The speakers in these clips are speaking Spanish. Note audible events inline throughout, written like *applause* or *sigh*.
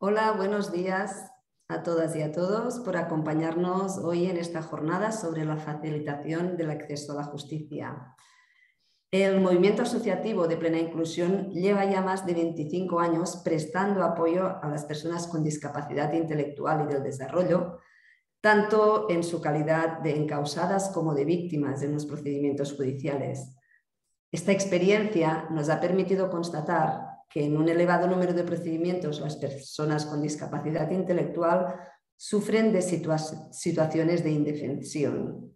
Hola, buenos días a todas y a todos por acompañarnos hoy en esta jornada sobre la facilitación del acceso a la justicia. El movimiento asociativo de plena inclusión lleva ya más de 25 años prestando apoyo a las personas con discapacidad intelectual y del desarrollo, tanto en su calidad de encausadas como de víctimas en los procedimientos judiciales. Esta experiencia nos ha permitido constatar que en un elevado número de procedimientos las personas con discapacidad intelectual sufren de situaciones de indefensión.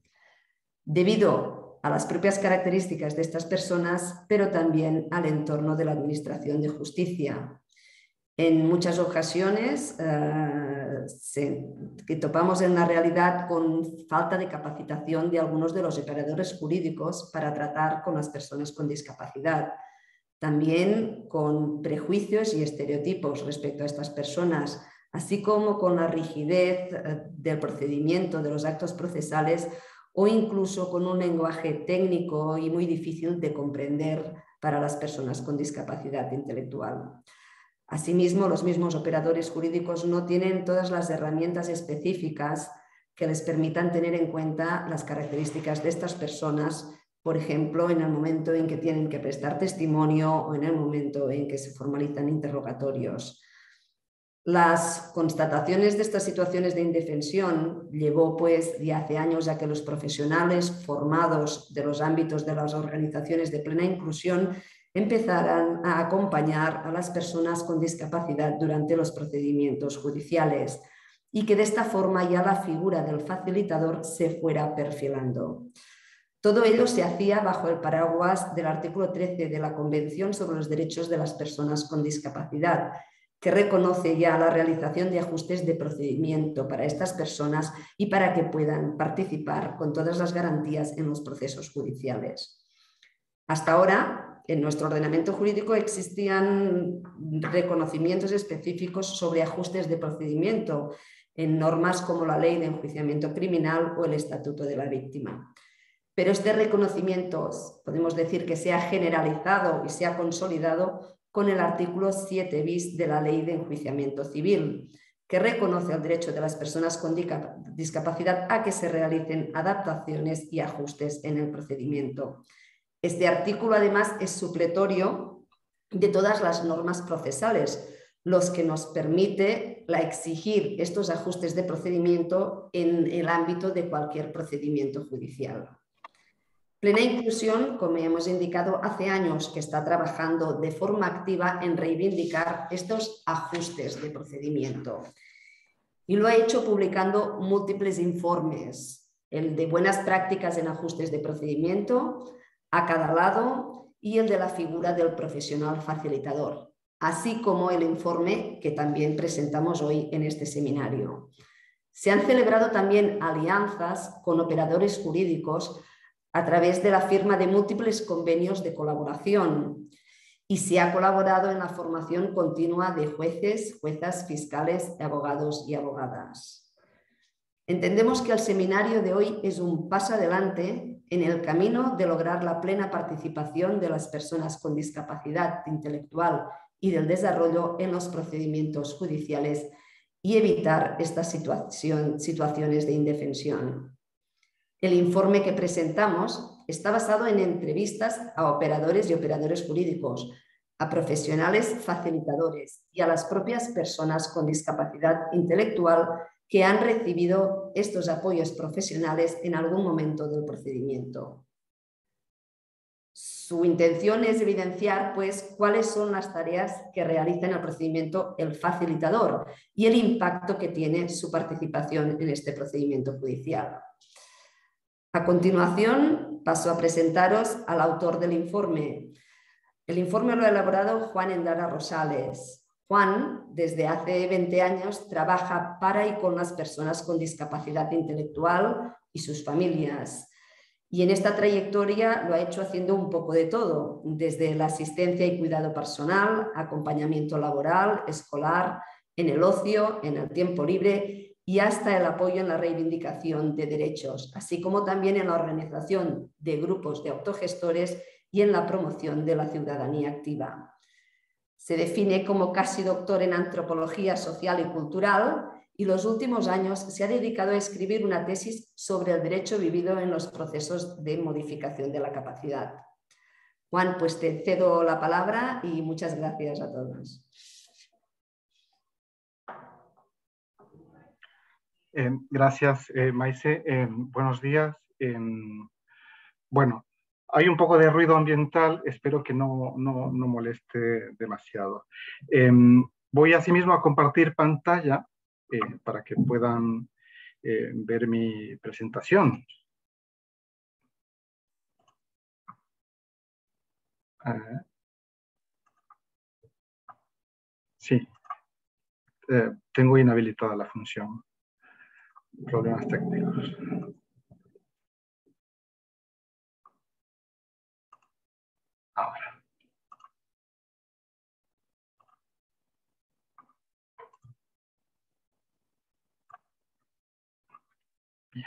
Debido a las propias características de estas personas, pero también al entorno de la Administración de Justicia. En muchas ocasiones eh, que topamos en la realidad con falta de capacitación de algunos de los operadores jurídicos para tratar con las personas con discapacidad también con prejuicios y estereotipos respecto a estas personas, así como con la rigidez eh, del procedimiento, de los actos procesales o incluso con un lenguaje técnico y muy difícil de comprender para las personas con discapacidad intelectual. Asimismo, los mismos operadores jurídicos no tienen todas las herramientas específicas que les permitan tener en cuenta las características de estas personas por ejemplo, en el momento en que tienen que prestar testimonio o en el momento en que se formalizan interrogatorios. Las constataciones de estas situaciones de indefensión llevó pues de hace años a que los profesionales formados de los ámbitos de las organizaciones de plena inclusión empezaran a acompañar a las personas con discapacidad durante los procedimientos judiciales y que de esta forma ya la figura del facilitador se fuera perfilando. Todo ello se hacía bajo el paraguas del artículo 13 de la Convención sobre los Derechos de las Personas con Discapacidad, que reconoce ya la realización de ajustes de procedimiento para estas personas y para que puedan participar con todas las garantías en los procesos judiciales. Hasta ahora, en nuestro ordenamiento jurídico existían reconocimientos específicos sobre ajustes de procedimiento en normas como la Ley de Enjuiciamiento Criminal o el Estatuto de la Víctima. Pero este reconocimiento podemos decir que se ha generalizado y se ha consolidado con el artículo 7 bis de la Ley de Enjuiciamiento Civil, que reconoce el derecho de las personas con discapacidad a que se realicen adaptaciones y ajustes en el procedimiento. Este artículo además es supletorio de todas las normas procesales, los que nos permite la exigir estos ajustes de procedimiento en el ámbito de cualquier procedimiento judicial. Plena Inclusión, como hemos indicado, hace años que está trabajando de forma activa en reivindicar estos ajustes de procedimiento. Y lo ha hecho publicando múltiples informes, el de buenas prácticas en ajustes de procedimiento a cada lado y el de la figura del profesional facilitador, así como el informe que también presentamos hoy en este seminario. Se han celebrado también alianzas con operadores jurídicos a través de la firma de múltiples convenios de colaboración y se ha colaborado en la formación continua de jueces, juezas, fiscales, abogados y abogadas. Entendemos que el seminario de hoy es un paso adelante en el camino de lograr la plena participación de las personas con discapacidad intelectual y del desarrollo en los procedimientos judiciales y evitar estas situaciones de indefensión. El informe que presentamos está basado en entrevistas a operadores y operadores jurídicos, a profesionales facilitadores y a las propias personas con discapacidad intelectual que han recibido estos apoyos profesionales en algún momento del procedimiento. Su intención es evidenciar pues, cuáles son las tareas que realiza en el procedimiento el facilitador y el impacto que tiene su participación en este procedimiento judicial. A continuación, paso a presentaros al autor del informe. El informe lo ha elaborado Juan Endara Rosales. Juan, desde hace 20 años, trabaja para y con las personas con discapacidad intelectual y sus familias. Y en esta trayectoria lo ha hecho haciendo un poco de todo, desde la asistencia y cuidado personal, acompañamiento laboral, escolar, en el ocio, en el tiempo libre y hasta el apoyo en la reivindicación de derechos, así como también en la organización de grupos de autogestores y en la promoción de la ciudadanía activa. Se define como casi doctor en antropología social y cultural y los últimos años se ha dedicado a escribir una tesis sobre el derecho vivido en los procesos de modificación de la capacidad. Juan, pues te cedo la palabra y muchas gracias a todos. Eh, gracias, eh, Maise. Eh, buenos días. bueno, hay un poco de ruido ambiental, espero que no, no, no moleste demasiado. Em, voy asimismo a compartir pantalla eh, para que puedan eh, ver mi presentación. Sí, eh, tengo inhabilitada la función. Problemas técnicos. ahora. Bien.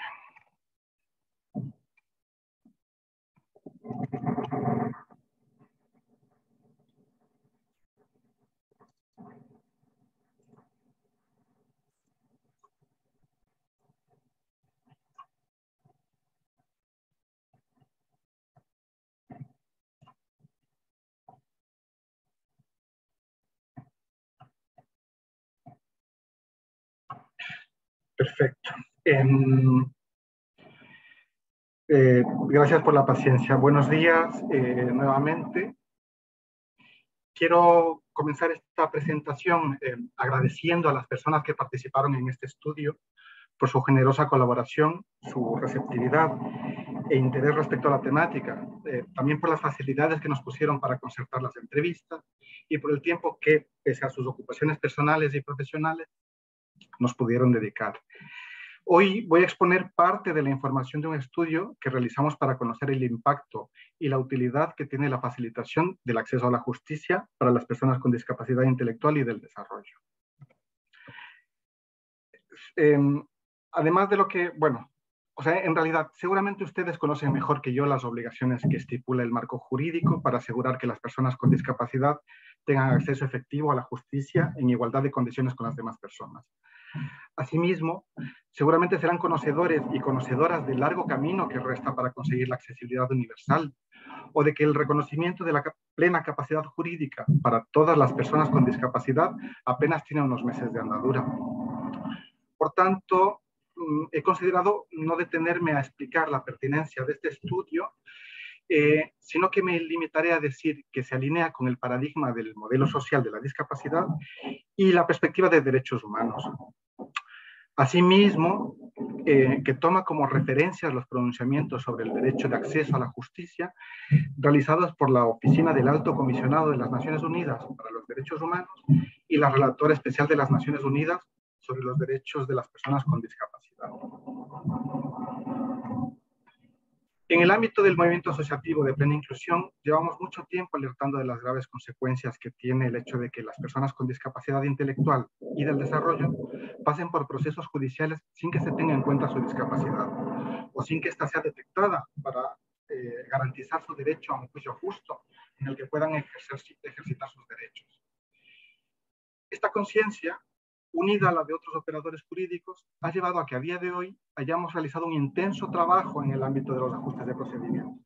Perfecto. Em, eh, gracias por la paciencia. Buenos días eh, nuevamente. Quiero comenzar esta presentación em, agradeciendo a las personas que participaron en este estudio por su generosa colaboración, su receptividad e interés respecto a la temática, eh, también por las facilidades que nos pusieron para concertar las entrevistas y por el tiempo que, pese a sus ocupaciones personales y profesionales, nos pudieron dedicar. Hoy voy a exponer parte de la información de un estudio que realizamos para conocer el impacto y la utilidad que tiene la facilitación del acceso a la justicia para las personas con discapacidad intelectual y del desarrollo. Em, además de lo que, bueno, o sea, en realidad, seguramente ustedes conocen mejor que yo las obligaciones que estipula el marco jurídico para asegurar que las personas con discapacidad tengan acceso efectivo a la justicia en igualdad de condiciones con las demás personas. Asimismo, seguramente serán conocedores y conocedoras del largo camino que resta para conseguir la accesibilidad universal o de que el reconocimiento de la plena capacidad jurídica para todas las personas con discapacidad apenas tiene unos meses de andadura. Por tanto, he considerado no detenerme a explicar la pertinencia de este estudio, eh, sino que me limitaré a decir que se alinea con el paradigma del modelo social de la discapacidad y la perspectiva de derechos humanos. Asimismo, eh, que toma como referencias los pronunciamientos sobre el derecho de acceso a la justicia realizados por la Oficina del Alto Comisionado de las Naciones Unidas para los Derechos Humanos y la Relatora Especial de las Naciones Unidas sobre los Derechos de las Personas con Discapacidad. En el ámbito del movimiento asociativo de plena inclusión, llevamos mucho tiempo alertando de las graves consecuencias que tiene el hecho de que las personas con discapacidad intelectual y del desarrollo pasen por procesos judiciales sin que se tenga en cuenta su discapacidad o sin que ésta sea detectada para eh, garantizar su derecho a un juicio justo en el que puedan ejercer, ejercitar sus derechos. Esta conciencia unida a la de otros operadores jurídicos, ha llevado a que a día de hoy hayamos realizado un intenso trabajo en el ámbito de los ajustes de procedimiento,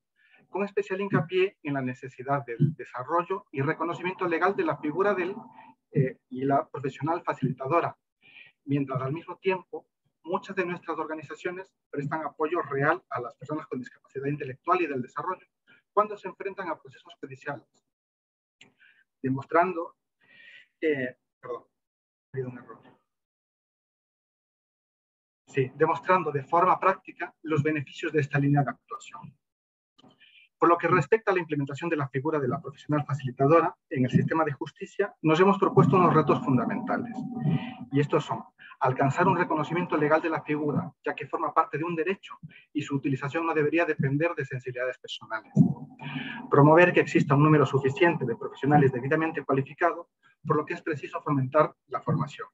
con especial hincapié en la necesidad del desarrollo y reconocimiento legal de la figura del eh, y la profesional facilitadora, mientras al mismo tiempo muchas de nuestras organizaciones prestan apoyo real a las personas con discapacidad intelectual y del desarrollo cuando se enfrentan a procesos judiciales, demostrando, eh, perdón, un error. Sí, demostrando de forma práctica los beneficios de esta línea de actuación. Por lo que respecta a la implementación de la figura de la profesional facilitadora en el sistema de justicia, nos hemos propuesto unos retos fundamentales. Y estos son alcanzar un reconocimiento legal de la figura, ya que forma parte de un derecho y su utilización no debería depender de sensibilidades personales. Promover que exista un número suficiente de profesionales debidamente cualificados, por lo que es preciso fomentar la formación.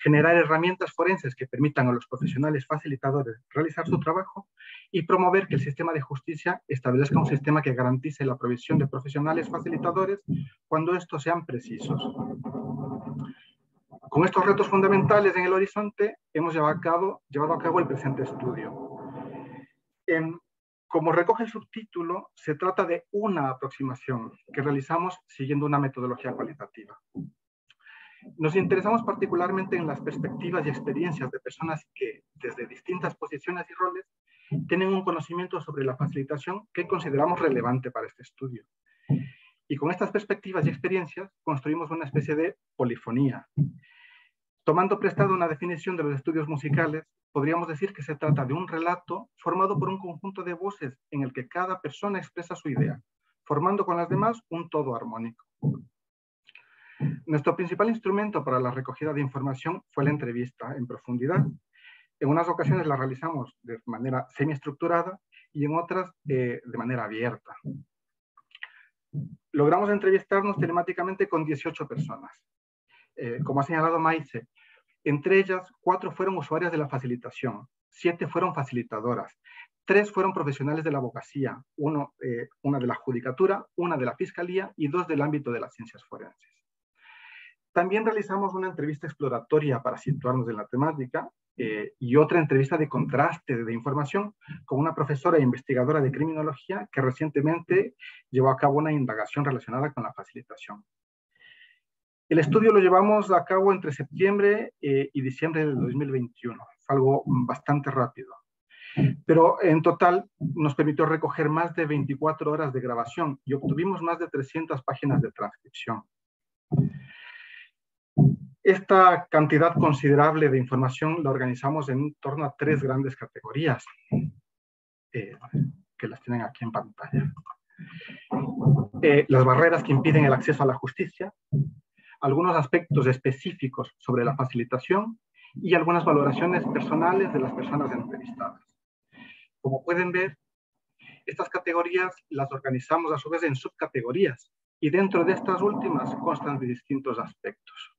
generar herramientas forenses que permitan a los profesionales facilitadores realizar su trabajo y promover que el sistema de justicia establezca un sistema que garantice la provisión de profesionales facilitadores cuando estos sean precisos. Con estos retos fundamentales en el horizonte, hemos llevado a cabo, llevado a cabo el presente estudio. como recoge el subtítulo, se trata de una aproximación que realizamos siguiendo una metodología cualitativa. Nos interesamos particularmente en las perspectivas y experiencias de personas que, desde distintas posiciones y roles, tienen un conocimiento sobre la facilitación que consideramos relevante para este estudio. Y con estas perspectivas y experiencias construimos una especie de polifonía, Tomando prestado una definición de los estudios musicales, podríamos decir que se trata de un relato formado por un conjunto de voces en el que cada persona expresa su idea, formando con las demás un todo armónico. Nuestro principal instrumento para la recogida de información fue la entrevista en profundidad. En unas ocasiones la realizamos de manera semiestructurada y en otras eh, de manera abierta. Logramos entrevistarnos telemáticamente con 18 personas. Eh, como ha señalado Maize, entre ellas, cuatro fueron usuarias de la facilitación, siete fueron facilitadoras, tres fueron profesionales de la abogacía, uno, eh, una de la judicatura, una de la fiscalía y dos del ámbito de las ciencias forenses. También realizamos una entrevista exploratoria para situarnos en la temática eh, y otra entrevista de contraste de información con una profesora e investigadora de criminología que recientemente llevó a cabo una indagación relacionada con la facilitación. El estudio lo llevamos a cabo entre septiembre eh, y diciembre del 2021. Fue algo bastante rápido. Pero en total nos permitió recoger más de 24 horas de grabación y obtuvimos más de 300 páginas de transcripción. Esta cantidad considerable de información la organizamos en torno a tres grandes categorías, eh, que las tienen aquí en pantalla. Eh, las barreras que impiden el acceso a la justicia, algunos aspectos específicos sobre la facilitación y algunas valoraciones personales de las personas entrevistadas. Como pueden ver, estas categorías las organizamos a su vez en subcategorías y dentro de estas últimas constan de distintos aspectos.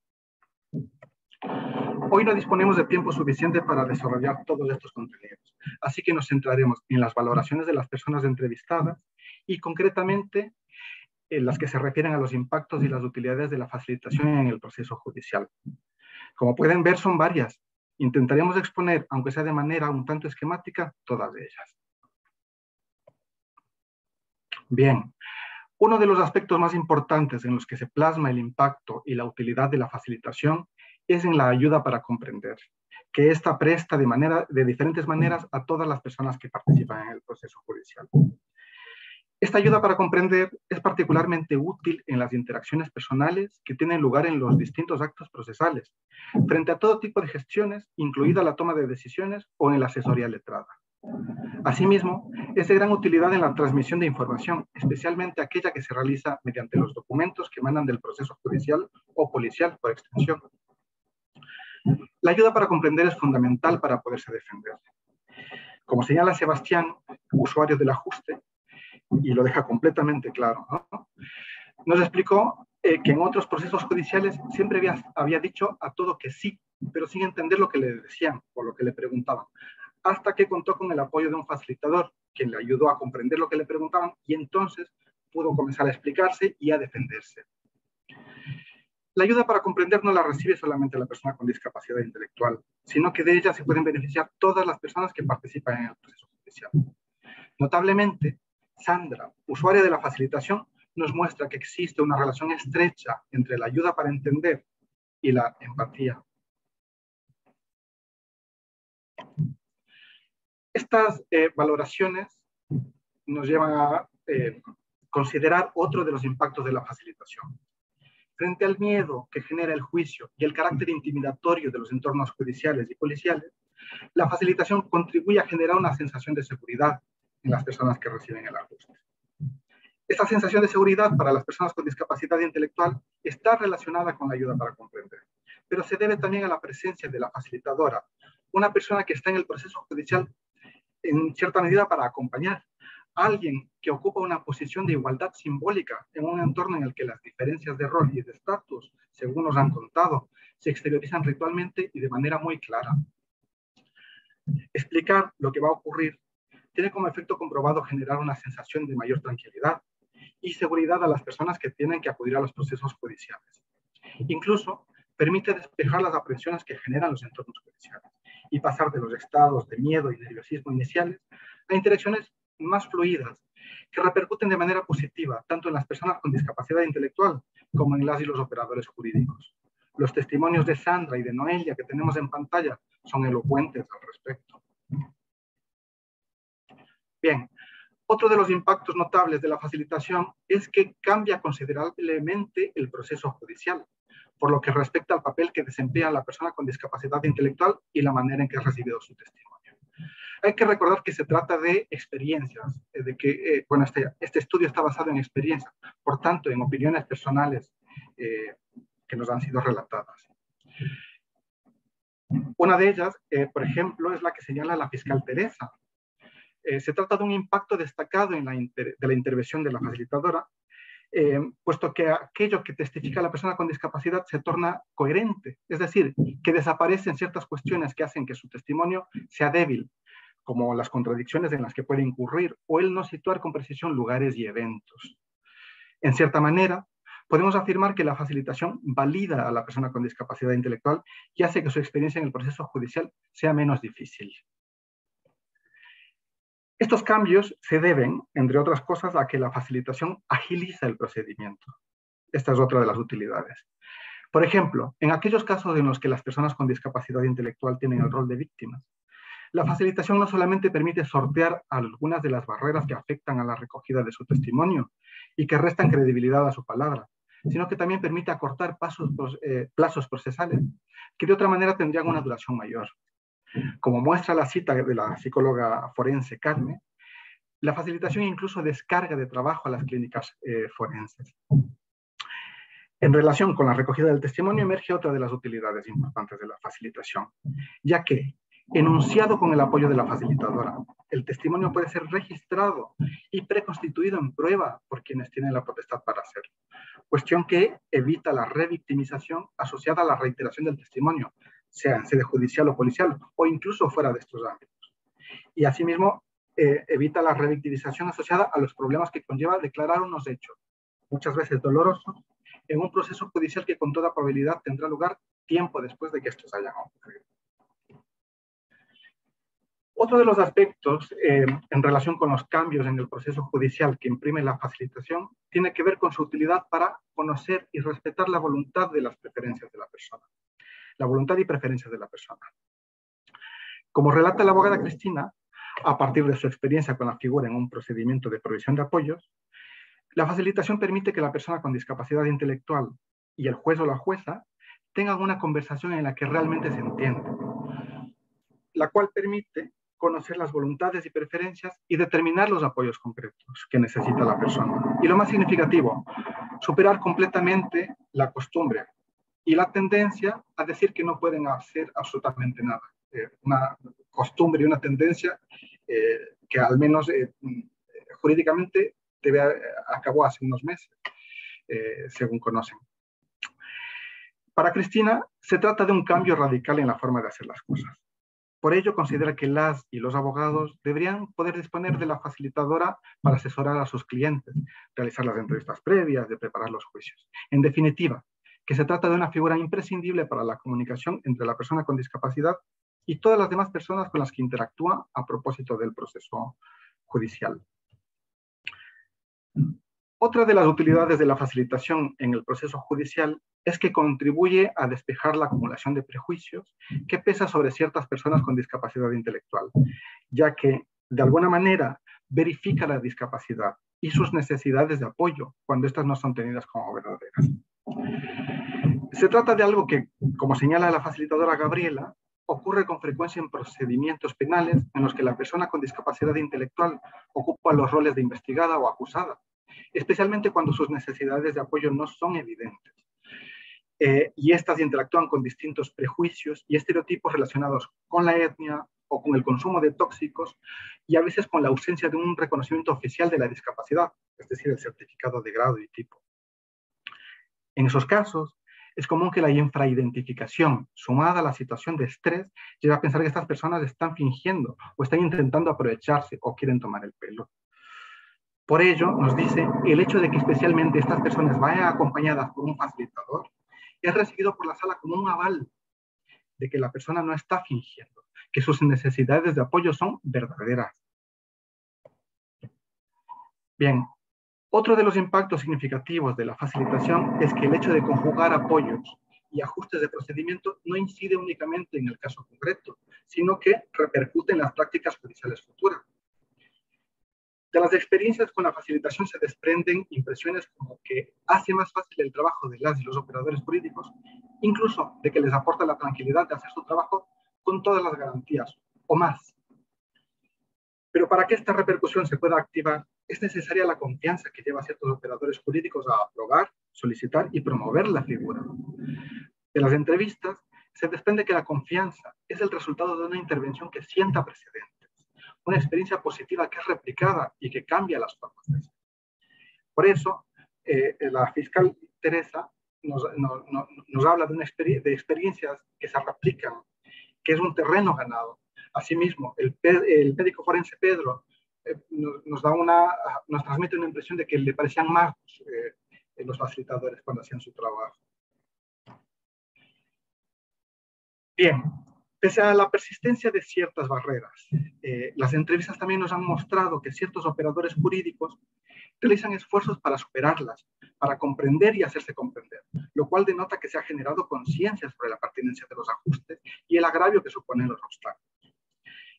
Hoy no disponemos de tiempo suficiente para desarrollar todos estos contenidos, así que nos centraremos en las valoraciones de las personas entrevistadas y concretamente en las que se refieren a los impactos y las utilidades de la facilitación en el proceso judicial. Como pueden ver, son varias. Intentaremos exponer, aunque sea de manera un tanto esquemática, todas ellas. Bien, uno de los aspectos más importantes en los que se plasma el impacto y la utilidad de la facilitación es en la ayuda para comprender, que ésta presta de, manera, de diferentes maneras a todas las personas que participan en el proceso judicial. Esta ayuda para comprender es particularmente útil en las interacciones personales que tienen lugar en los distintos actos procesales, frente a todo tipo de gestiones, incluida la toma de decisiones o en la asesoría letrada. Asimismo, es de gran utilidad en la transmisión de información, especialmente aquella que se realiza mediante los documentos que emanan del proceso judicial o policial por extensión. La ayuda para comprender es fundamental para poderse defender. Como señala Sebastián, usuario del ajuste, y lo deja completamente claro. Nos explicó eh, que en otros procesos judiciales siempre había, había dicho a todo que sí, pero sin entender lo que le decían o lo que le preguntaban, hasta que contó con el apoyo de un facilitador, quien le ayudó a comprender lo que le preguntaban y entonces pudo comenzar a explicarse y a defenderse. La ayuda para comprender no la recibe solamente la persona con discapacidad intelectual, sino que de ella se pueden beneficiar todas las personas que participan en el proceso judicial. Notablemente, Sandra, usuaria de la facilitación, nos muestra que existe una relación estrecha entre la ayuda para entender y la empatía. Estas eh, valoraciones nos llevan a eh, considerar otro de los impactos de la facilitación. Frente al miedo que genera el juicio y el carácter intimidatorio de los entornos judiciales y policiales, la facilitación contribuye a generar una sensación de seguridad en las personas que reciben el ajuste. Esta sensación de seguridad para las personas con discapacidad intelectual está relacionada con la ayuda para comprender, pero se debe también a la presencia de la facilitadora, una persona que está en el proceso judicial en cierta medida para acompañar, alguien que ocupa una posición de igualdad simbólica en un entorno en el que las diferencias de rol y de estatus, según nos han contado, se exteriorizan ritualmente y de manera muy clara. Explicar lo que va a ocurrir tiene como efecto comprobado generar una sensación de mayor tranquilidad y seguridad a las personas que tienen que acudir a los procesos judiciales. Incluso permite despejar las aprensiones que generan los entornos judiciales y pasar de los estados de miedo y nerviosismo iniciales a interacciones más fluidas que repercuten de manera positiva tanto en las personas con discapacidad intelectual como en las y los operadores jurídicos. Los testimonios de Sandra y de Noelia que tenemos en pantalla son elocuentes al respecto. Bien, otro de los impactos notables de la facilitación es que cambia considerablemente el proceso judicial, por lo que respecta al papel que desempeña la persona con discapacidad intelectual y la manera en que ha recibido su testimonio. Hay que recordar que se trata de experiencias, eh, de que, eh, bueno, este, este, estudio está basado en experiencias, por tanto, en opiniones personales eh, que nos han sido relatadas. Una de ellas, por ejemplo, es la que señala la fiscal Teresa, eh, se trata de un impacto destacado en la de la intervención de la facilitadora, eh, puesto que aquello que testifica la persona con discapacidad se torna coherente, es decir, que desaparecen ciertas cuestiones que hacen que su testimonio sea débil, como las contradicciones en las que puede incurrir o el no situar con precisión lugares y eventos. En cierta manera, podemos afirmar que la facilitación valida a la persona con discapacidad intelectual y hace que su experiencia en el proceso judicial sea menos difícil. Estos cambios se deben, entre otras cosas, a que la facilitación agiliza el procedimiento. Esta es otra de las utilidades. Por ejemplo, en aquellos casos en los que las personas con discapacidad intelectual tienen el rol de víctimas, la facilitación no solamente permite sortear algunas de las barreras que afectan a la recogida de su testimonio y que restan credibilidad a su palabra, sino que también permite acortar pasos, eh, plazos procesales que de otra manera tendrían una duración mayor. Como muestra la cita de la psicóloga forense Carmen, la facilitación incluso descarga de trabajo a las clínicas eh, forenses. En relación con la recogida del testimonio emerge otra de las utilidades importantes de la facilitación, ya que, enunciado con el apoyo de la facilitadora, el testimonio puede ser registrado y preconstituido en prueba por quienes tienen la potestad para hacerlo, cuestión que evita la revictimización asociada a la reiteración del testimonio, sea en sede judicial o policial, o incluso fuera de estos ámbitos. Y asimismo, eh, evita la revictimización asociada a los problemas que conlleva declarar unos hechos, muchas veces dolorosos, en un proceso judicial que con toda probabilidad tendrá lugar tiempo después de que estos hayan ocurrido. Otro de los aspectos eh, en relación con los cambios en el proceso judicial que imprime la facilitación tiene que ver con su utilidad para conocer y respetar la voluntad de las preferencias de la persona la voluntad y preferencias de la persona. Como relata la abogada Cristina, a partir de su experiencia con la figura en un procedimiento de provisión de apoyos, la facilitación permite que la persona con discapacidad intelectual y el juez o la jueza tengan una conversación en la que realmente se entiende, la cual permite conocer las voluntades y preferencias y determinar los apoyos concretos que necesita la persona. Y lo más significativo, superar completamente la costumbre, y la tendencia a decir que no pueden hacer absolutamente nada. Eh, una costumbre y una tendencia eh, que al menos eh, jurídicamente debe, acabó hace unos meses, según conocen. Para Cristina, se trata de un cambio radical en la forma de hacer las cosas. Por ello, considera que las y los abogados deberían poder disponer de la facilitadora para asesorar a sus clientes, realizar las entrevistas previas, de preparar los juicios. En definitiva, que se trata de una figura imprescindible para la comunicación entre la persona con discapacidad y todas las demás personas con las que interactúa a propósito del proceso judicial. Otra de las utilidades de la facilitación en el proceso judicial es que contribuye a despejar la acumulación de prejuicios que pesa sobre ciertas personas con discapacidad intelectual, ya que, de alguna manera, verifica la discapacidad y sus necesidades de apoyo cuando éstas no son tenidas como verdaderas. Se trata de algo que, como señala la facilitadora Gabriela, ocurre con frecuencia en procedimientos penales en los que la persona con discapacidad intelectual ocupa los roles de investigada o acusada, especialmente cuando sus necesidades de apoyo no son evidentes. Eh, y estas interactúan con distintos prejuicios y estereotipos relacionados con la etnia, o con el consumo de tóxicos y a veces con la ausencia de un reconocimiento oficial de la discapacidad, es decir, el certificado de grado y tipo. En esos casos, es común que la infraidentificación, sumada a la situación de estrés, lleve a pensar que estas personas están fingiendo o están intentando aprovecharse o quieren tomar el pelo. Por ello, nos dice, el hecho de que especialmente estas personas vayan acompañadas por un facilitador es recibido por la sala como un aval de que la persona no está fingiendo, que sus necesidades de apoyo son verdaderas. Bien, otro de los impactos significativos de la facilitación es que el hecho de conjugar apoyos y ajustes de procedimiento no incide únicamente en el caso concreto, sino que repercute en las prácticas judiciales futuras. De las experiencias con la facilitación se desprenden impresiones como que hace más fácil el trabajo de las y los operadores jurídicos, incluso de que les aporta la tranquilidad de hacer su trabajo con todas las garantías o más. Pero para que esta repercusión se pueda activar, es necesaria la confianza que lleva a ciertos operadores jurídicos a aprobar, solicitar y promover la figura. De las entrevistas se desprende que la confianza es el resultado de una intervención que sienta precedentes, una experiencia positiva que es replicada y que cambia las formas. Por eso, eh, la fiscal Teresa nos, habla de experiencias que se replican, que es un terreno ganado. Asimismo, el, el médico forense Pedro eh, nos, transmite una impresión de que le parecían más eh, los facilitadores cuando hacían su trabajo. Bien, pese a la persistencia de ciertas barreras, eh, las entrevistas también nos han mostrado que ciertos operadores jurídicos realizan esfuerzos para superarlas, para comprender y hacerse comprender, lo cual denota que se ha generado conciencia sobre la pertinencia de los ajustes y el agravio que suponen los obstáculos.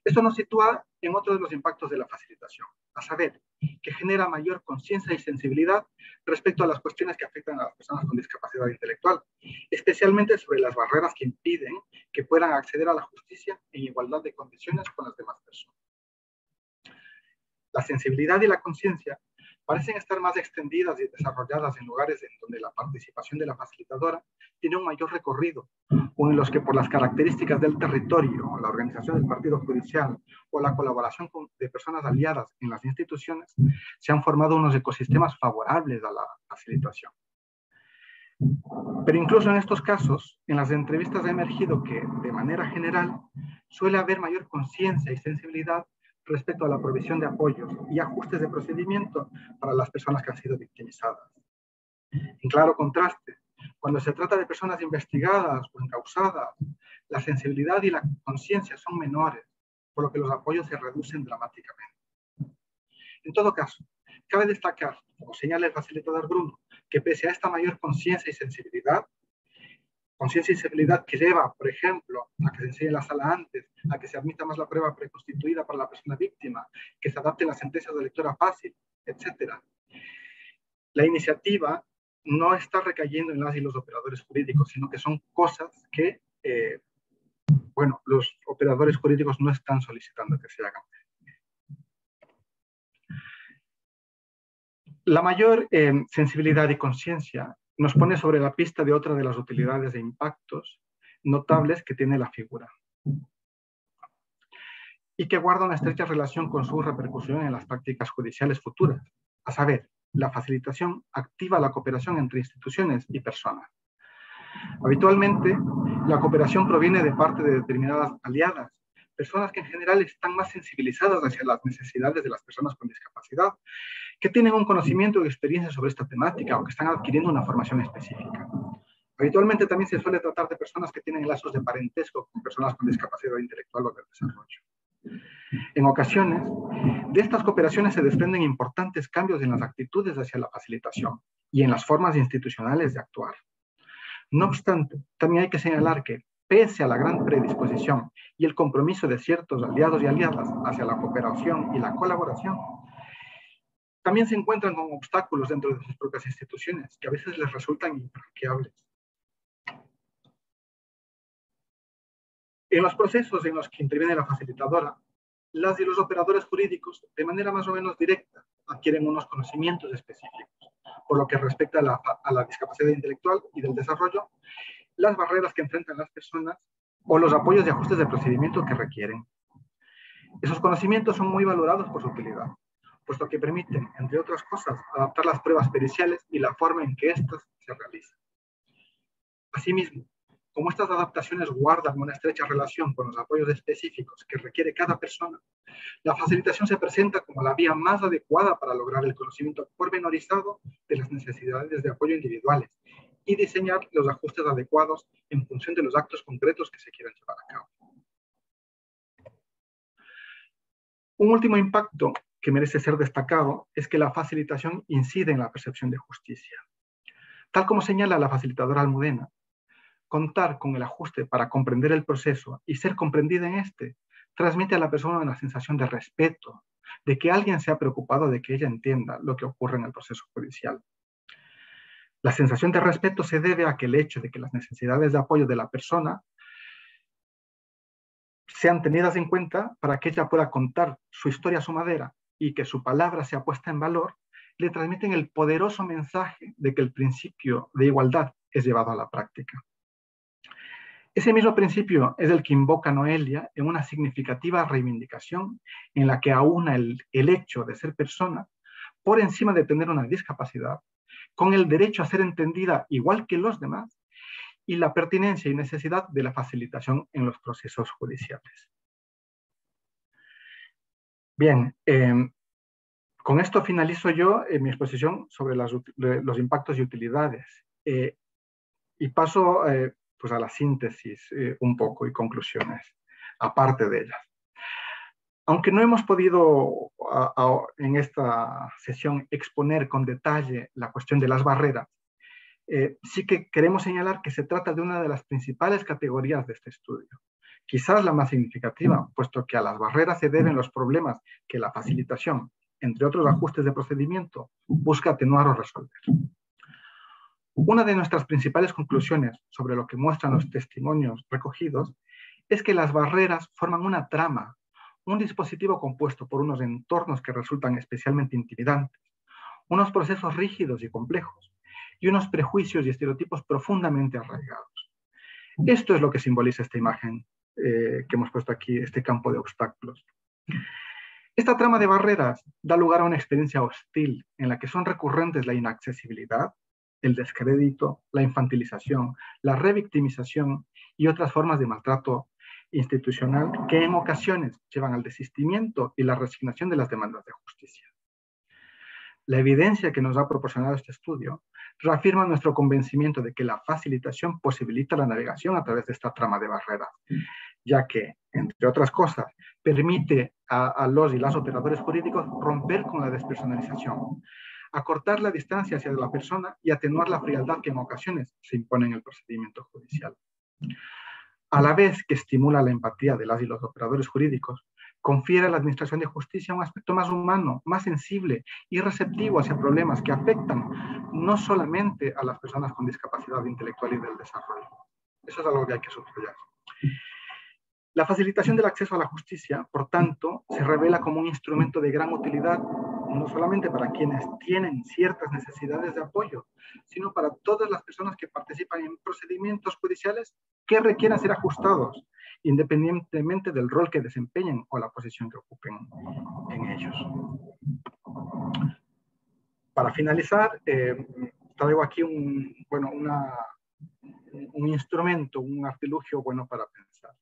Esto nos sitúa en otro de los impactos de la facilitación, a saber, que genera mayor conciencia y sensibilidad respecto a las cuestiones que afectan a las personas con discapacidad intelectual, especialmente sobre las barreras que impiden que puedan acceder a la justicia en igualdad de condiciones con las demás personas. La sensibilidad y la conciencia parecen estar más extendidas y desarrolladas en lugares en donde la participación de la facilitadora tiene un mayor recorrido, o en los que por las características del territorio, la organización del partido judicial o la colaboración de personas aliadas en las instituciones, se han formado unos ecosistemas favorables a la facilitación. Pero incluso en estos casos, en las entrevistas ha emergido que, de manera general, suele haber mayor conciencia y sensibilidad respecto a la provisión de apoyos y ajustes de procedimiento para las personas que han sido victimizadas. En claro contraste, cuando se trata de personas investigadas o encausadas, la sensibilidad y la conciencia son menores, por lo que los apoyos se reducen dramáticamente. En todo caso, cabe destacar, como señala el facilitador Bruno, que pese a esta mayor conciencia y sensibilidad, conciencia y sensibilidad que lleva, por ejemplo, a que se enseñe la sala antes, a que se admita más la prueba preconstituida para la persona víctima, que se adapte la sentencia de lectura fácil, etc. La iniciativa no está recayendo en las y los operadores jurídicos, sino que son cosas que, eh, bueno, los operadores jurídicos no están solicitando que se hagan. La mayor eh, sensibilidad y conciencia nos pone sobre la pista de otra de las utilidades e impactos notables que tiene la figura y que guarda una estrecha relación con su repercusión en las prácticas judiciales futuras, a saber, la facilitación activa la cooperación entre instituciones y personas. Habitualmente, la cooperación proviene de parte de determinadas aliadas, personas que en general están más sensibilizadas hacia las necesidades de las personas con discapacidad, que tienen un conocimiento y experiencia sobre esta temática o que están adquiriendo una formación específica. Habitualmente también se suele tratar de personas que tienen lazos de parentesco con personas con discapacidad intelectual o de desarrollo. En ocasiones, de estas cooperaciones se desprenden importantes cambios en las actitudes hacia la facilitación y en las formas institucionales de actuar. No obstante, también hay que señalar que, pese a la gran predisposición y el compromiso de ciertos aliados y aliadas hacia la cooperación y la colaboración, también se encuentran con obstáculos dentro de sus propias instituciones que a veces les resultan infranqueables. En los procesos en los que interviene la facilitadora, las y los operadores jurídicos, de manera más o menos directa, adquieren unos conocimientos específicos. Por lo que respecta a la, a la discapacidad intelectual y del desarrollo, las barreras que enfrentan las personas o los apoyos y ajustes de procedimiento que requieren. Esos conocimientos son muy valorados por su utilidad, puesto que permiten, entre otras cosas, adaptar las pruebas periciales y la forma en que éstas se realizan. Asimismo, como estas adaptaciones guardan una estrecha relación con los apoyos específicos que requiere cada persona, la facilitación se presenta como la vía más adecuada para lograr el conocimiento pormenorizado de las necesidades de apoyo individuales y diseñar los ajustes adecuados en función de los actos concretos que se quieran llevar a cabo. Un último impacto que merece ser destacado es que la facilitación incide en la percepción de justicia. Tal como señala la facilitadora Almudena, contar con el ajuste para comprender el proceso y ser comprendida en este transmite a la persona una sensación de respeto, de que alguien se ha preocupado de que ella entienda lo que ocurre en el proceso judicial. La sensación de respeto se debe a que el hecho de que las necesidades de apoyo de la persona sean tenidas en cuenta para que ella pueda contar su historia a su madera y que su palabra sea puesta en valor, le transmiten el poderoso mensaje de que el principio de igualdad es llevado a la práctica. Ese mismo principio es el que invoca Noelia en una significativa reivindicación en la que aúna el, el hecho de ser persona por encima de tener una discapacidad, con el derecho a ser entendida igual que los demás y la pertinencia y necesidad de la facilitación en los procesos judiciales. Bien, em, con esto finalizo yo eh, mi exposición sobre los impactos y utilidades. Eh, y paso eh, pues a la síntesis un poco y conclusiones, aparte de ellas. Aunque no hemos podido en esta sesión exponer con detalle la cuestión de las barreras, sí que queremos señalar que se trata de una de las principales categorías de este estudio quizás la más significativa, puesto que a las barreras se deben los problemas que la facilitación, entre otros ajustes de procedimiento, busca atenuar o resolver. Una de nuestras principales conclusiones sobre lo que muestran los testimonios recogidos es que las barreras forman una trama, un dispositivo compuesto por unos entornos que resultan especialmente intimidantes, unos procesos rígidos y complejos, y unos prejuicios y estereotipos profundamente arraigados. Esto es lo que simboliza esta imagen eh, que hemos puesto aquí, este campo de obstáculos. Esta trama de barreras da lugar a una experiencia hostil en la que son recurrentes la inaccesibilidad, el descrédito, la infantilización, la revictimización y otras formas de maltrato institucional que en ocasiones llevan al desistimiento y la resignación de las demandas de justicia. La evidencia que nos ha proporcionado este estudio reafirma nuestro convencimiento de que la facilitación posibilita la navegación a través de esta trama de barreras, ya que, entre otras cosas, permite a, los y las operadores jurídicos romper con la despersonalización, acortar la distancia hacia la persona y atenuar la frialdad que en ocasiones se impone en el procedimiento judicial. A la vez que estimula la empatía de las y los operadores jurídicos, confiere a la Administración de Justicia un aspecto más humano, más sensible y receptivo hacia problemas que afectan no solamente a las personas con discapacidad intelectual y del desarrollo. Eso es algo que hay que subrayar. La facilitación del acceso a la justicia, por tanto, se revela como un instrumento de gran utilidad, no solamente para quienes tienen ciertas necesidades de apoyo, sino para todas las personas que participan en procedimientos judiciales que requieran ser ajustados independientemente del rol que desempeñen o la posición que ocupen en ellos. Para finalizar, eh, traigo aquí un, bueno, una, un instrumento, un artilugio bueno para pensar.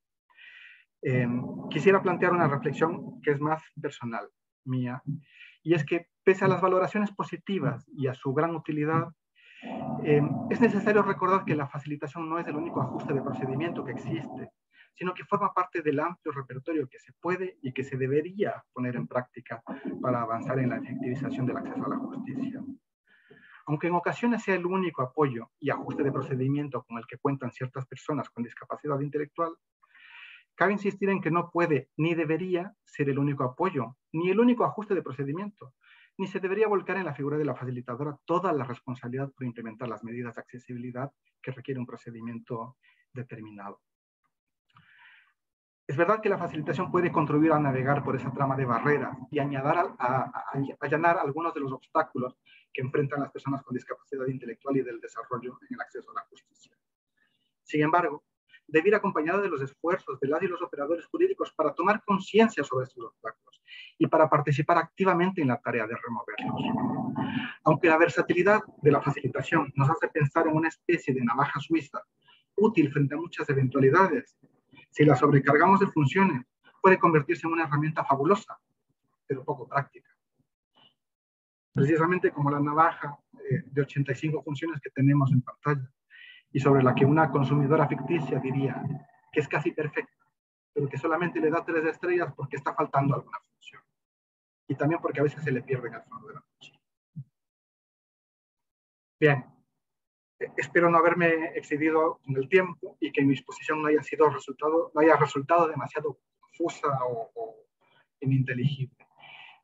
Eh, quisiera plantear una reflexión que es más personal, mía, y es que pese a las valoraciones positivas y a su gran utilidad, eh, es necesario recordar que la facilitación no es el único ajuste de procedimiento que existe, sino que forma parte del amplio repertorio que se puede y que se debería poner en práctica para avanzar en la efectivización del acceso a la justicia. Aunque en ocasiones sea el único apoyo y ajuste de procedimiento con el que cuentan ciertas personas con discapacidad intelectual, cabe insistir en que no puede ni debería ser el único apoyo, ni el único ajuste de procedimiento, ni se debería volcar en la figura de la facilitadora toda la responsabilidad por implementar las medidas de accesibilidad que requiere un procedimiento determinado. Es verdad que la facilitación puede contribuir a navegar por esa trama de barreras y añadir a, allanar algunos de los obstáculos que enfrentan las personas con discapacidad intelectual y del desarrollo en el acceso a la justicia. Sin embargo, debe ir acompañado de los esfuerzos de las y los operadores jurídicos para tomar conciencia sobre estos obstáculos y para participar activamente en la tarea de removerlos. Aunque la versatilidad de la facilitación nos hace pensar en una especie de navaja suiza útil frente a muchas eventualidades, si la sobrecargamos de funciones, puede convertirse en una herramienta fabulosa, pero poco práctica. Precisamente como la navaja eh, de 85 funciones que tenemos en pantalla y sobre la que una consumidora ficticia diría que es casi perfecta, pero que solamente le da tres estrellas porque está faltando alguna función. Y también porque a veces se le pierde en el fondo de la función. Bien, espero no haberme excedido en el tiempo y que mi exposición no haya, sido resultado, no haya resultado demasiado confusa o ininteligible.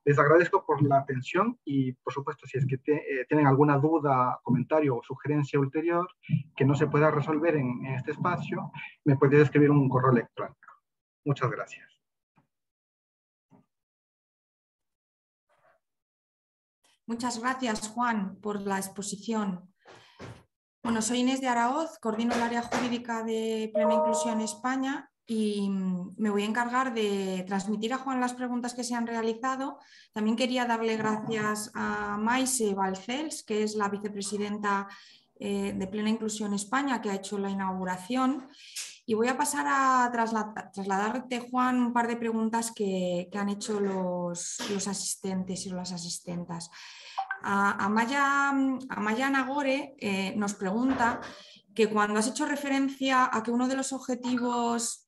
Les agradezco por la atención y, por supuesto, si es que eh, tienen alguna duda, comentario o sugerencia ulterior que no se pueda resolver en, este espacio, me pueden escribir un correo electrónico. Muchas gracias. Muchas gracias, Juan, por la exposición. Bueno, soy Inés de Araoz, coordino el área jurídica de Plena Inclusión España y mm, me voy a encargar de transmitir a Juan las preguntas que se han realizado. También quería darle gracias a Maise Balcels, que es la vicepresidenta eh, de Plena Inclusión España, que ha hecho la inauguración. Y voy a pasar a trasladarte, Juan, un par de preguntas que, han hecho los, asistentes y las asistentas. Amaya, Amaya Nagore eh, nos pregunta que cuando has hecho referencia a que uno de los objetivos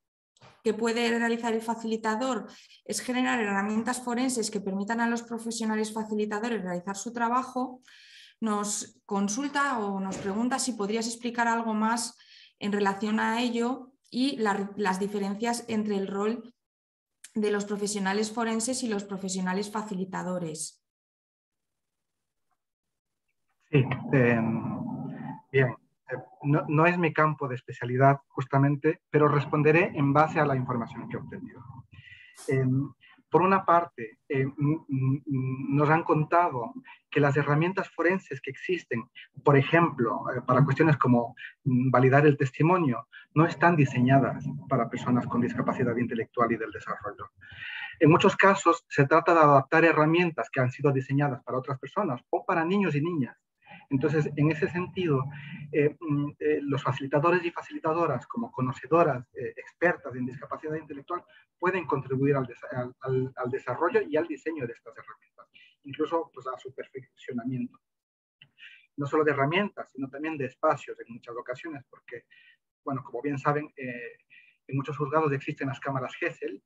que puede realizar el facilitador es generar herramientas forenses que permitan a los profesionales facilitadores realizar su trabajo, nos consulta o nos pregunta si podrías explicar algo más en relación a ello y las diferencias entre el rol de los profesionales forenses y los profesionales facilitadores. Sí, em, bien. Eh, no, es mi campo de especialidad justamente, pero responderé en base a la información que he obtenido. Em, por una parte, eh, nos han contado que las herramientas forenses que existen, por ejemplo, eh, para cuestiones como mm, validar el testimonio, no están diseñadas para personas con discapacidad intelectual y del desarrollo. En muchos casos se trata de adaptar herramientas que han sido diseñadas para otras personas o para niños y niñas entonces, en ese sentido, eh, mm, eh, los facilitadores y facilitadoras, como conocedoras, eh, expertas en discapacidad intelectual, pueden contribuir al, desarrollo y al diseño de estas herramientas, incluso pues, a su perfeccionamiento. No solo de herramientas, sino también de espacios en muchas ocasiones, porque, bueno, como bien saben, en muchos juzgados existen las cámaras GESEL,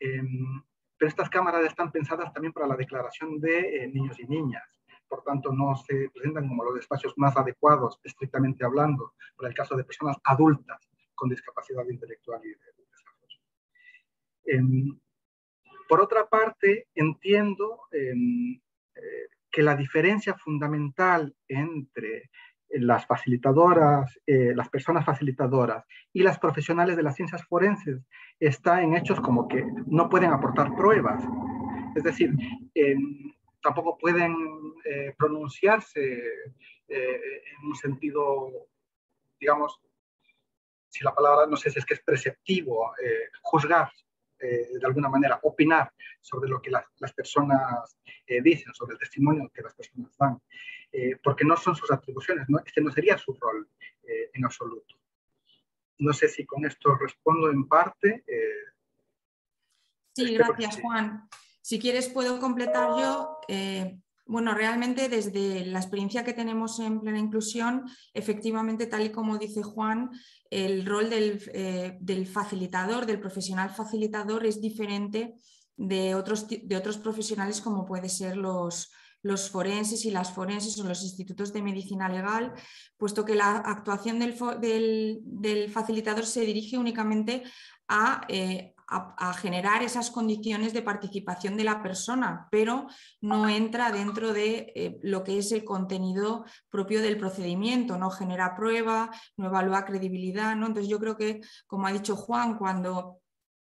em, pero estas cámaras están pensadas también para la declaración de niños y niñas por tanto no se presentan como los espacios más adecuados, estrictamente hablando, para el caso de personas adultas con discapacidad intelectual y de desarrollo. Em, por otra parte, entiendo em, eh, que la diferencia fundamental entre las facilitadoras, eh, las personas facilitadoras y las profesionales de las ciencias forenses está en hechos como que no pueden aportar pruebas. Es decir, em, tampoco pueden eh, pronunciarse eh, en un sentido, digamos, si la palabra no sé si es que es preceptivo, eh, juzgar de alguna manera, opinar sobre lo que las, las personas dicen, sobre el testimonio que las personas dan, porque no son sus atribuciones, ¿no? este no sería su rol en absoluto. No sé si con esto respondo en parte. sí, gracias Juan. Si quieres puedo completar yo. Eh, bueno, realmente desde la experiencia que tenemos en plena inclusión, efectivamente, tal y como dice Juan, el rol del, eh, facilitador, del profesional facilitador es diferente de otros, profesionales como puede ser los, los forenses y las forenses o los institutos de medicina legal, puesto que la actuación del, del, facilitador se dirige únicamente a eh, a, generar esas condiciones de participación de la persona, pero no entra dentro de eh, lo que es el contenido propio del procedimiento, no genera prueba, no evalúa credibilidad. ¿no? Entonces yo creo que, como ha dicho Juan, cuando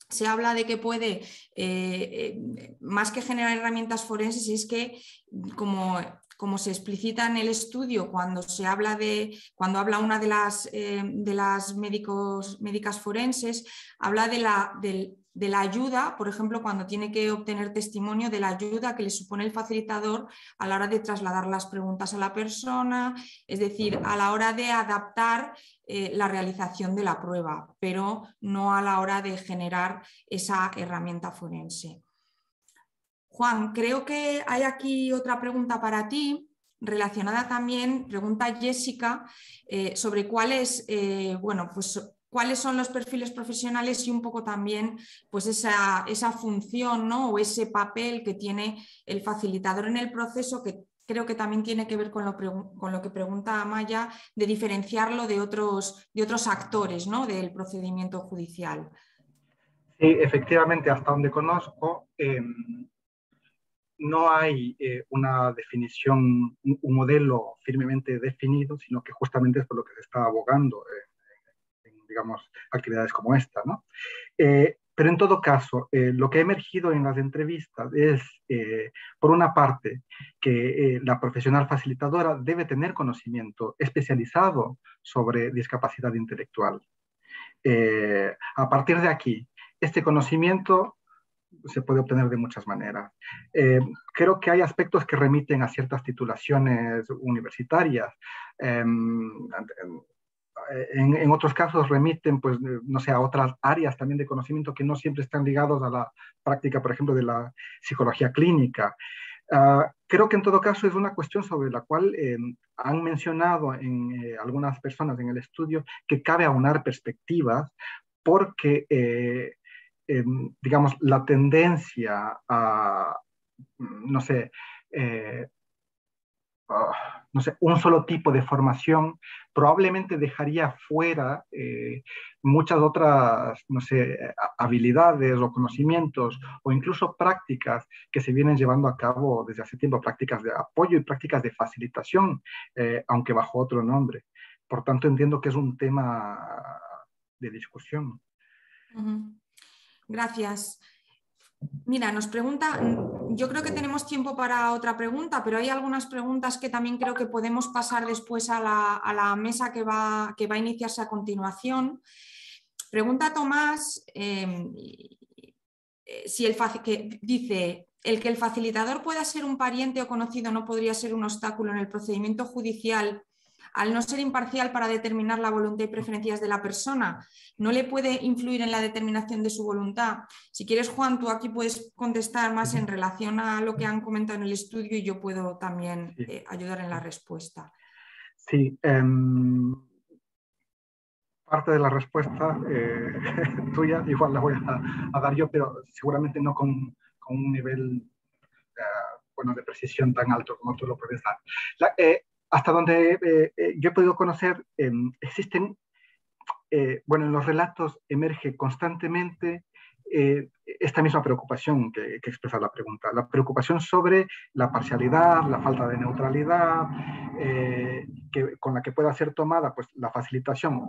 se habla de que puede, eh, eh, más que generar herramientas forenses, es que como como se explicita en el estudio cuando se habla de, cuando habla una de las, eh, de las médicos, médicas forenses, habla de la, de la ayuda, por ejemplo, cuando tiene que obtener testimonio de la ayuda que le supone el facilitador a la hora de trasladar las preguntas a la persona, es decir, a la hora de adaptar eh, la realización de la prueba, pero no a la hora de generar esa herramienta forense. Juan, creo que hay aquí otra pregunta para ti relacionada también, pregunta Jessica, eh, sobre cuáles, eh, bueno, pues cuáles son los perfiles profesionales y un poco también pues esa, esa función ¿no? o ese papel que tiene el facilitador en el proceso que creo que también tiene que ver con lo, con lo que pregunta Amaya, de diferenciarlo de otros, de otros actores ¿no? del procedimiento judicial. Sí, efectivamente, hasta donde conozco, em, no hay eh, una definición, un, modelo firmemente definido, sino que justamente es por lo que se está abogando. Eh, digamos, actividades como esta, ¿no? Eh, pero en todo caso, eh, lo que ha emergido en las entrevistas es, por una parte, que la profesional facilitadora debe tener conocimiento especializado sobre discapacidad intelectual. a partir de aquí, este conocimiento se puede obtener de muchas maneras. creo que hay aspectos que remiten a ciertas titulaciones universitarias. Em, en, otros casos remiten, pues, no sé, a otras áreas también de conocimiento que no siempre están ligados a la práctica, por ejemplo, de la psicología clínica. Ah, creo que en todo caso es una cuestión sobre la cual eh, han mencionado en eh, algunas personas en el estudio que cabe aunar perspectivas porque, eh, em, digamos, la tendencia a, no sé, Ah, no sé, un solo tipo de formación, probablemente dejaría fuera eh, muchas otras, no sé, habilidades o conocimientos o incluso prácticas que se vienen llevando a cabo desde hace tiempo, prácticas de apoyo y prácticas de facilitación, eh, aunque bajo otro nombre. Por tanto, entiendo que es un tema de discusión. Gracias. Mira, nos pregunta, yo creo que tenemos tiempo para otra pregunta, pero hay algunas preguntas que también creo que podemos pasar después a la, mesa que va, que va, a iniciarse a continuación. Pregunta Tomás em, eh, si el que dice, el que el facilitador pueda ser un pariente o conocido no podría ser un obstáculo en el procedimiento judicial al no ser imparcial para determinar la voluntad y preferencias de la persona, no le puede influir en la determinación de su voluntad. Si quieres, Juan, tú aquí puedes contestar más en relación a lo que han comentado en el estudio y yo puedo también eh, ayudar en la respuesta. Sí. Em, parte de la respuesta eh, *laughs* tuya igual la voy a, dar yo, pero seguramente no con, un nivel eh, bueno, de precisión tan alto como tú lo puedes dar hasta donde eh, eh, yo he podido conocer, em, existen, eh, bueno, en los relatos emerge constantemente esta misma preocupación que, expresa la pregunta, la preocupación sobre la parcialidad, la falta de neutralidad, con la que pueda ser tomada pues, la facilitación,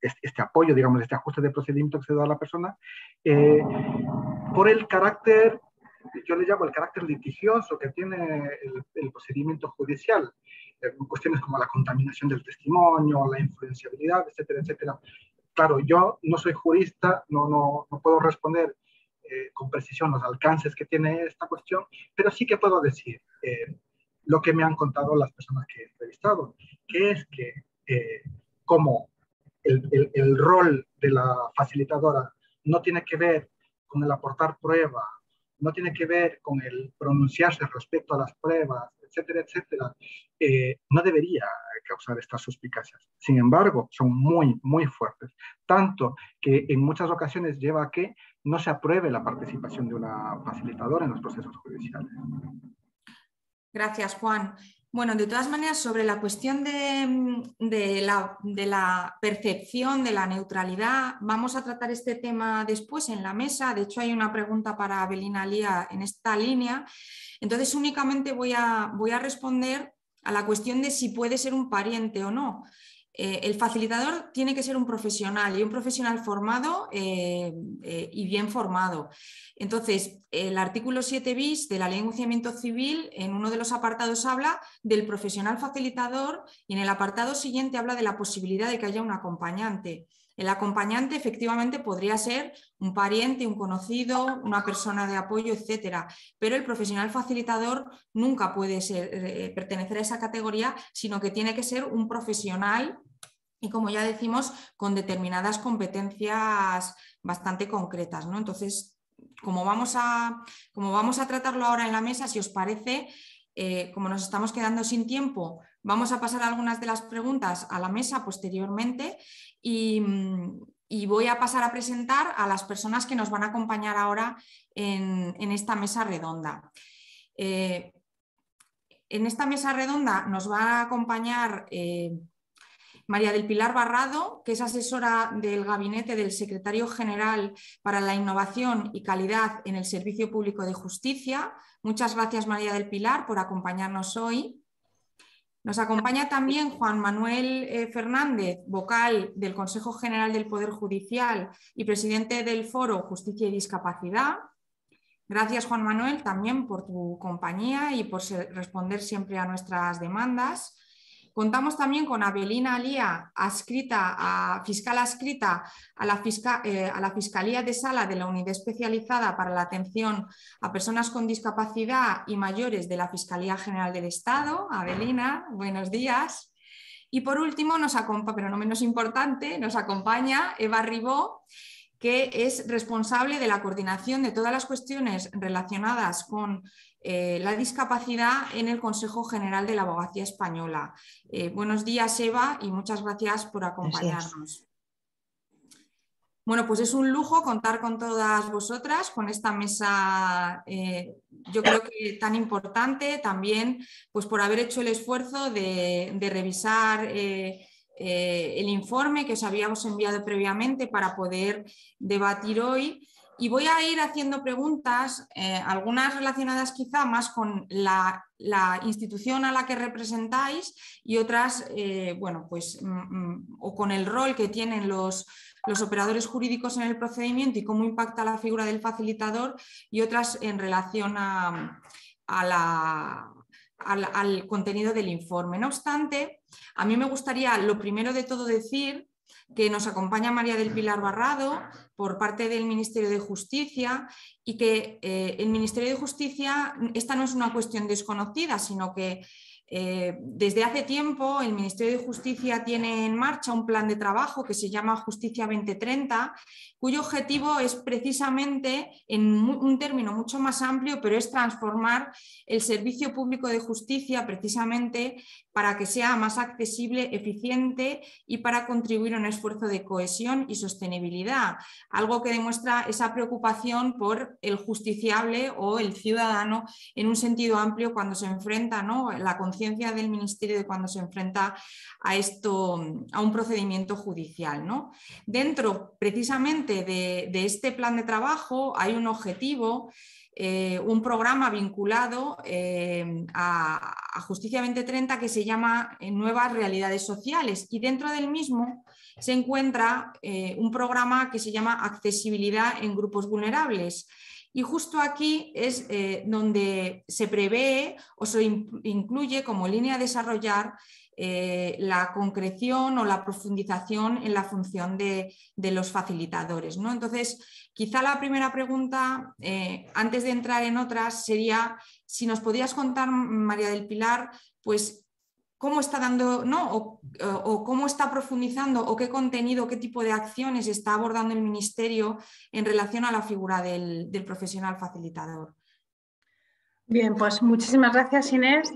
este apoyo, digamos, este ajuste de procedimiento que se da a la persona, por el carácter yo le llamo el carácter litigioso que tiene el, procedimiento judicial, cuestiones como la contaminación del testimonio, la influenciabilidad, etcétera, etcétera. Claro, yo no soy jurista, no, no, no puedo responder eh, con precisión los alcances que tiene esta cuestión, pero sí que puedo decir eh, lo que me han contado las personas que he entrevistado, que es que como el, el, el rol de la facilitadora no tiene que ver con el aportar prueba no tiene que ver con el pronunciarse respecto a las pruebas, etcétera, etcétera, eh, no debería causar estas suspicacias. Sin embargo, son muy, muy fuertes, tanto que en muchas ocasiones lleva a que no se apruebe la participación de una facilitadora en los procesos judiciales. Gracias, Juan. Bueno, de todas maneras, sobre la cuestión de, la, percepción de la neutralidad, vamos a tratar este tema después en la mesa. De hecho, hay una pregunta para Belina Lía en esta línea. Entonces, únicamente voy a, voy a responder a la cuestión de si puede ser un pariente o no. Eh, el facilitador tiene que ser un profesional y un profesional formado eh, eh, y bien formado. Entonces, el artículo 7 bis de la Ley de Enjuiciamiento Civil, en uno de los apartados habla del profesional facilitador y en el apartado siguiente habla de la posibilidad de que haya un acompañante. El acompañante efectivamente podría ser un pariente, un conocido, una persona de apoyo, etcétera, pero el profesional facilitador nunca puede ser, pertenecer a esa categoría, sino que tiene que ser un profesional y como ya decimos, con determinadas competencias bastante concretas. ¿no? Entonces, como vamos, a, como vamos a tratarlo ahora en la mesa, si os parece, eh, como nos estamos quedando sin tiempo, vamos a pasar algunas de las preguntas a la mesa posteriormente y, voy a pasar a presentar a las personas que nos van a acompañar ahora en, esta mesa redonda. Eh, en esta mesa redonda nos va a acompañar eh, María del Pilar Barrado, que es asesora del gabinete del secretario general para la innovación y calidad en el Servicio Público de Justicia. Muchas gracias, María del Pilar, por acompañarnos hoy. Nos acompaña también Juan Manuel eh, Fernández, vocal del Consejo General del Poder Judicial y presidente del Foro Justicia y Discapacidad. Gracias, Juan Manuel, también por tu compañía y por responder siempre a nuestras demandas. Contamos también con Abelina Alía, fiscal adscrita a la, eh, a la Fiscalía de Sala de la Unidad Especializada para la Atención a Personas con Discapacidad y Mayores de la Fiscalía General del Estado. Abelina, buenos días. Y por último, nos pero no menos importante, nos acompaña Eva Ribó, que es responsable de la coordinación de todas las cuestiones relacionadas con eh, la discapacidad en el Consejo General de la Abogacía Española. Eh, buenos días, Eva, y muchas gracias por acompañarnos. Bueno, pues es un lujo contar con todas vosotras, con esta mesa, eh, yo creo que tan importante también, pues por haber hecho el esfuerzo de, revisar el informe que os habíamos enviado previamente para poder debatir hoy y voy a ir haciendo preguntas, eh, algunas relacionadas quizá más con la, institución a la que representáis y otras, eh, bueno, pues, mm, mm, o con el rol que tienen los, operadores jurídicos en el procedimiento y cómo impacta la figura del facilitador y otras en relación a, al contenido del informe. No obstante, a mí me gustaría lo primero de todo decir que nos acompaña María del Pilar Barrado por parte del Ministerio de Justicia y que eh, el Ministerio de Justicia, esta no es una cuestión desconocida, sino que eh, desde hace tiempo el Ministerio de Justicia tiene en marcha un plan de trabajo que se llama Justicia 2030, cuyo objetivo es precisamente, en un término mucho más amplio, pero es transformar el servicio público de justicia precisamente para que sea más accesible, eficiente y para contribuir a un esfuerzo de cohesión y sostenibilidad, algo que demuestra esa preocupación por el justiciable o el ciudadano en un sentido amplio cuando se enfrenta ¿no? la conciencia del Ministerio de cuando se enfrenta a esto, a un procedimiento judicial. ¿no? Dentro precisamente de, este plan de trabajo hay un objetivo eh, un programa vinculado eh, a, Justicia 2030 que se llama eh, Nuevas Realidades Sociales y dentro del mismo se encuentra un programa que se llama Accesibilidad en Grupos Vulnerables. Y justo aquí es donde se prevé o se incluye como línea a desarrollar eh, la concreción o la profundización en la función de, los facilitadores. ¿no? Entonces, quizá la primera pregunta, eh, antes de entrar en otras, sería si nos podías contar, María del Pilar, pues cómo está dando, ¿no? O, cómo está profundizando o qué contenido, qué tipo de acciones está abordando el Ministerio en relación a la figura del, profesional facilitador. Bien, pues muchísimas gracias Inés.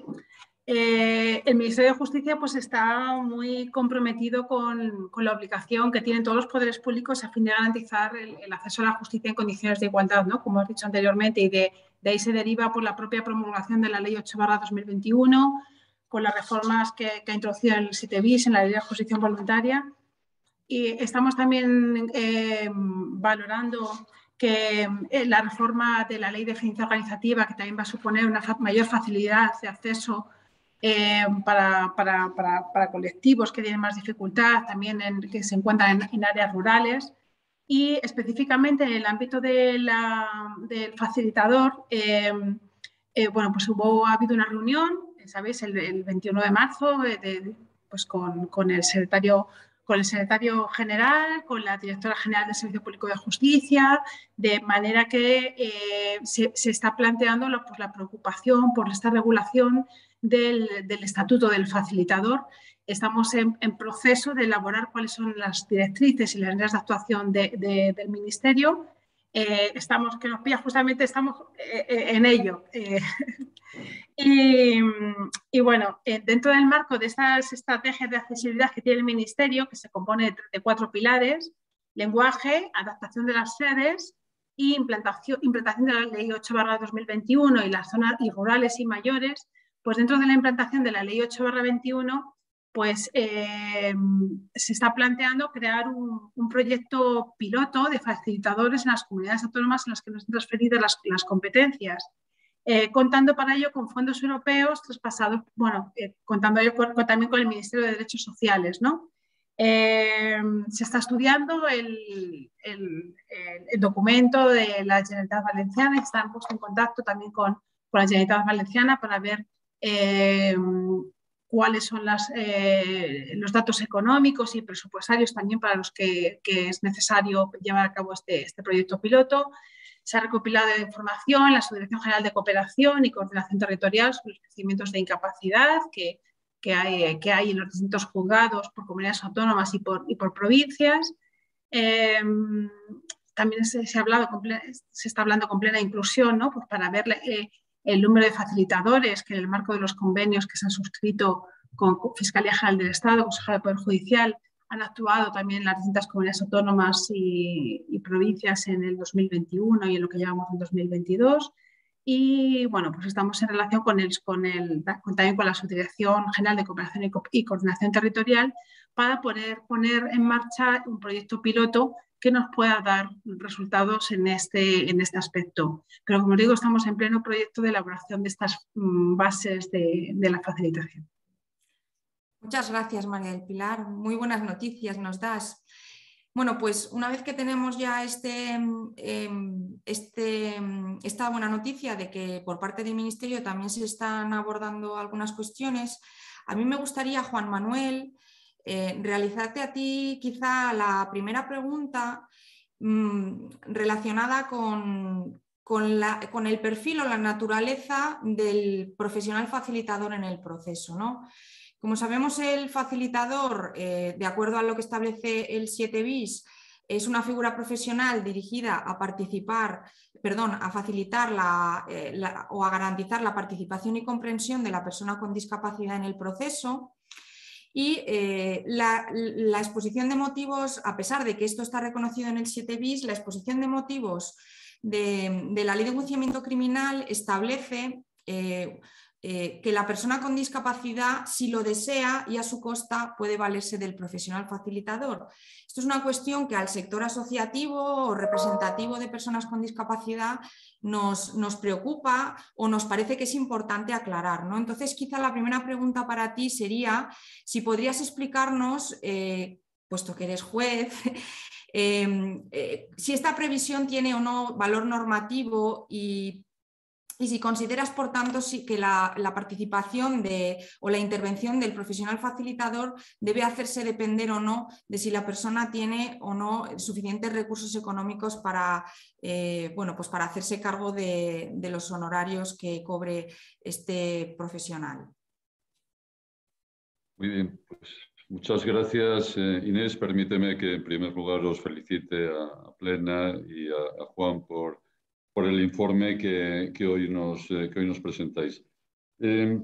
Eh, el Ministerio de Justicia pues, está muy comprometido con, la obligación que tienen todos los poderes públicos a fin de garantizar el, acceso a la justicia en condiciones de igualdad, ¿no? como has dicho anteriormente, y de, de ahí se deriva por la propia promulgación de la Ley 8 2021 con las reformas que, ha introducido el 7 bis en la ley de justicia voluntaria. Y estamos también eh, valorando que eh, la reforma de la ley de eficiencia organizativa, que también va a suponer una mayor facilidad de acceso eh, para, colectivos que tienen más dificultad, también en, que se encuentran en, áreas rurales. Y específicamente en el ámbito del facilitador, eh, eh, bueno, pues hubo, ha habido una reunión, ¿sabéis? El, 21 de marzo, pues con, el secretario con el secretario general, con la directora general del Servicio Público de Justicia, de manera que se, está planteando pues, la preocupación por esta regulación del, estatuto del facilitador. Estamos en, proceso de elaborar cuáles son las directrices y las líneas de actuación del Ministerio. Eh, estamos, que nos pilla justamente, estamos eh, eh, en ello. *laughs* y, bueno, dentro del marco de estas estrategias de accesibilidad que tiene el Ministerio, que se compone de, cuatro pilares, lenguaje, adaptación de las sedes, y implantación, implantación de la Ley 8-2021 y las zonas rurales y mayores, pues dentro de la implantación de la Ley 8-21, pues eh, se está planteando crear un, proyecto piloto de facilitadores en las comunidades autónomas en las que nos han transferido las, competencias, eh, contando para ello con fondos europeos traspasados, bueno, eh, contando también con el Ministerio de Derechos Sociales, ¿no? se está estudiando el, documento de la Generalitat Valenciana están puestos en contacto también con, con la Generalitat Valenciana para ver eh, cuáles son eh, los datos económicos y presupuestarios también para los que, es necesario llevar a cabo este, este, proyecto piloto. Se ha recopilado información la Subdirección General de Cooperación y Coordinación Territorial sobre los procedimientos de incapacidad que, hay, que hay en los distintos juzgados por comunidades autónomas y por, y por provincias. Eh, también se, ha hablado, se está hablando con plena inclusión, ¿no? pues para ver el número de facilitadores que en el marco de los convenios que se han suscrito con Fiscalía General del Estado, Consejo de Poder Judicial, han actuado también las distintas comunidades autónomas y, provincias en el 2021 y en lo que llevamos en 2022. Y bueno, pues estamos en relación con, el, con el, también con la Subdirección General de Cooperación y, Coordinación Territorial para poder poner en marcha un proyecto piloto que nos pueda dar resultados en este, en este aspecto. Pero como digo, estamos en pleno proyecto de elaboración de estas mm, bases de, la facilitación. Muchas gracias, María del Pilar. Muy buenas noticias nos das. Bueno, pues una vez que tenemos ya este, em, este, esta buena noticia de que por parte del Ministerio también se están abordando algunas cuestiones, a mí me gustaría, Juan Manuel, eh, realizarte a ti quizá la primera pregunta mm, relacionada con, con, el perfil o la naturaleza del profesional facilitador en el proceso. ¿no? Como sabemos, el facilitador, eh, de acuerdo a lo que establece el 7 bis, es una figura profesional dirigida a participar, perdón, a facilitar eh, o a garantizar la participación y comprensión de la persona con discapacidad en el proceso y eh, la, exposición de motivos, a pesar de que esto está reconocido en el 7 bis, la exposición de motivos de, la ley de enjuiciamiento criminal establece eh, eh, que la persona con discapacidad, si lo desea y a su costa, puede valerse del profesional facilitador. Esto es una cuestión que al sector asociativo o representativo de personas con discapacidad nos, preocupa o nos parece que es importante aclarar. ¿no? Entonces, quizá la primera pregunta para ti sería si podrías explicarnos, eh, puesto que eres juez, *laughs* em, eh, si esta previsión tiene o no valor normativo y y si consideras, por tanto, que la, participación de, o la intervención del profesional facilitador debe hacerse depender o no de si la persona tiene o no suficientes recursos económicos para, eh, bueno, pues para hacerse cargo de, los honorarios que cobre este profesional. Muy bien, pues muchas gracias eh, Inés. Permíteme que en primer lugar os felicite a, Plena y a Juan por por el informe que, que hoy, nos, eh, que hoy nos presentáis. Eh,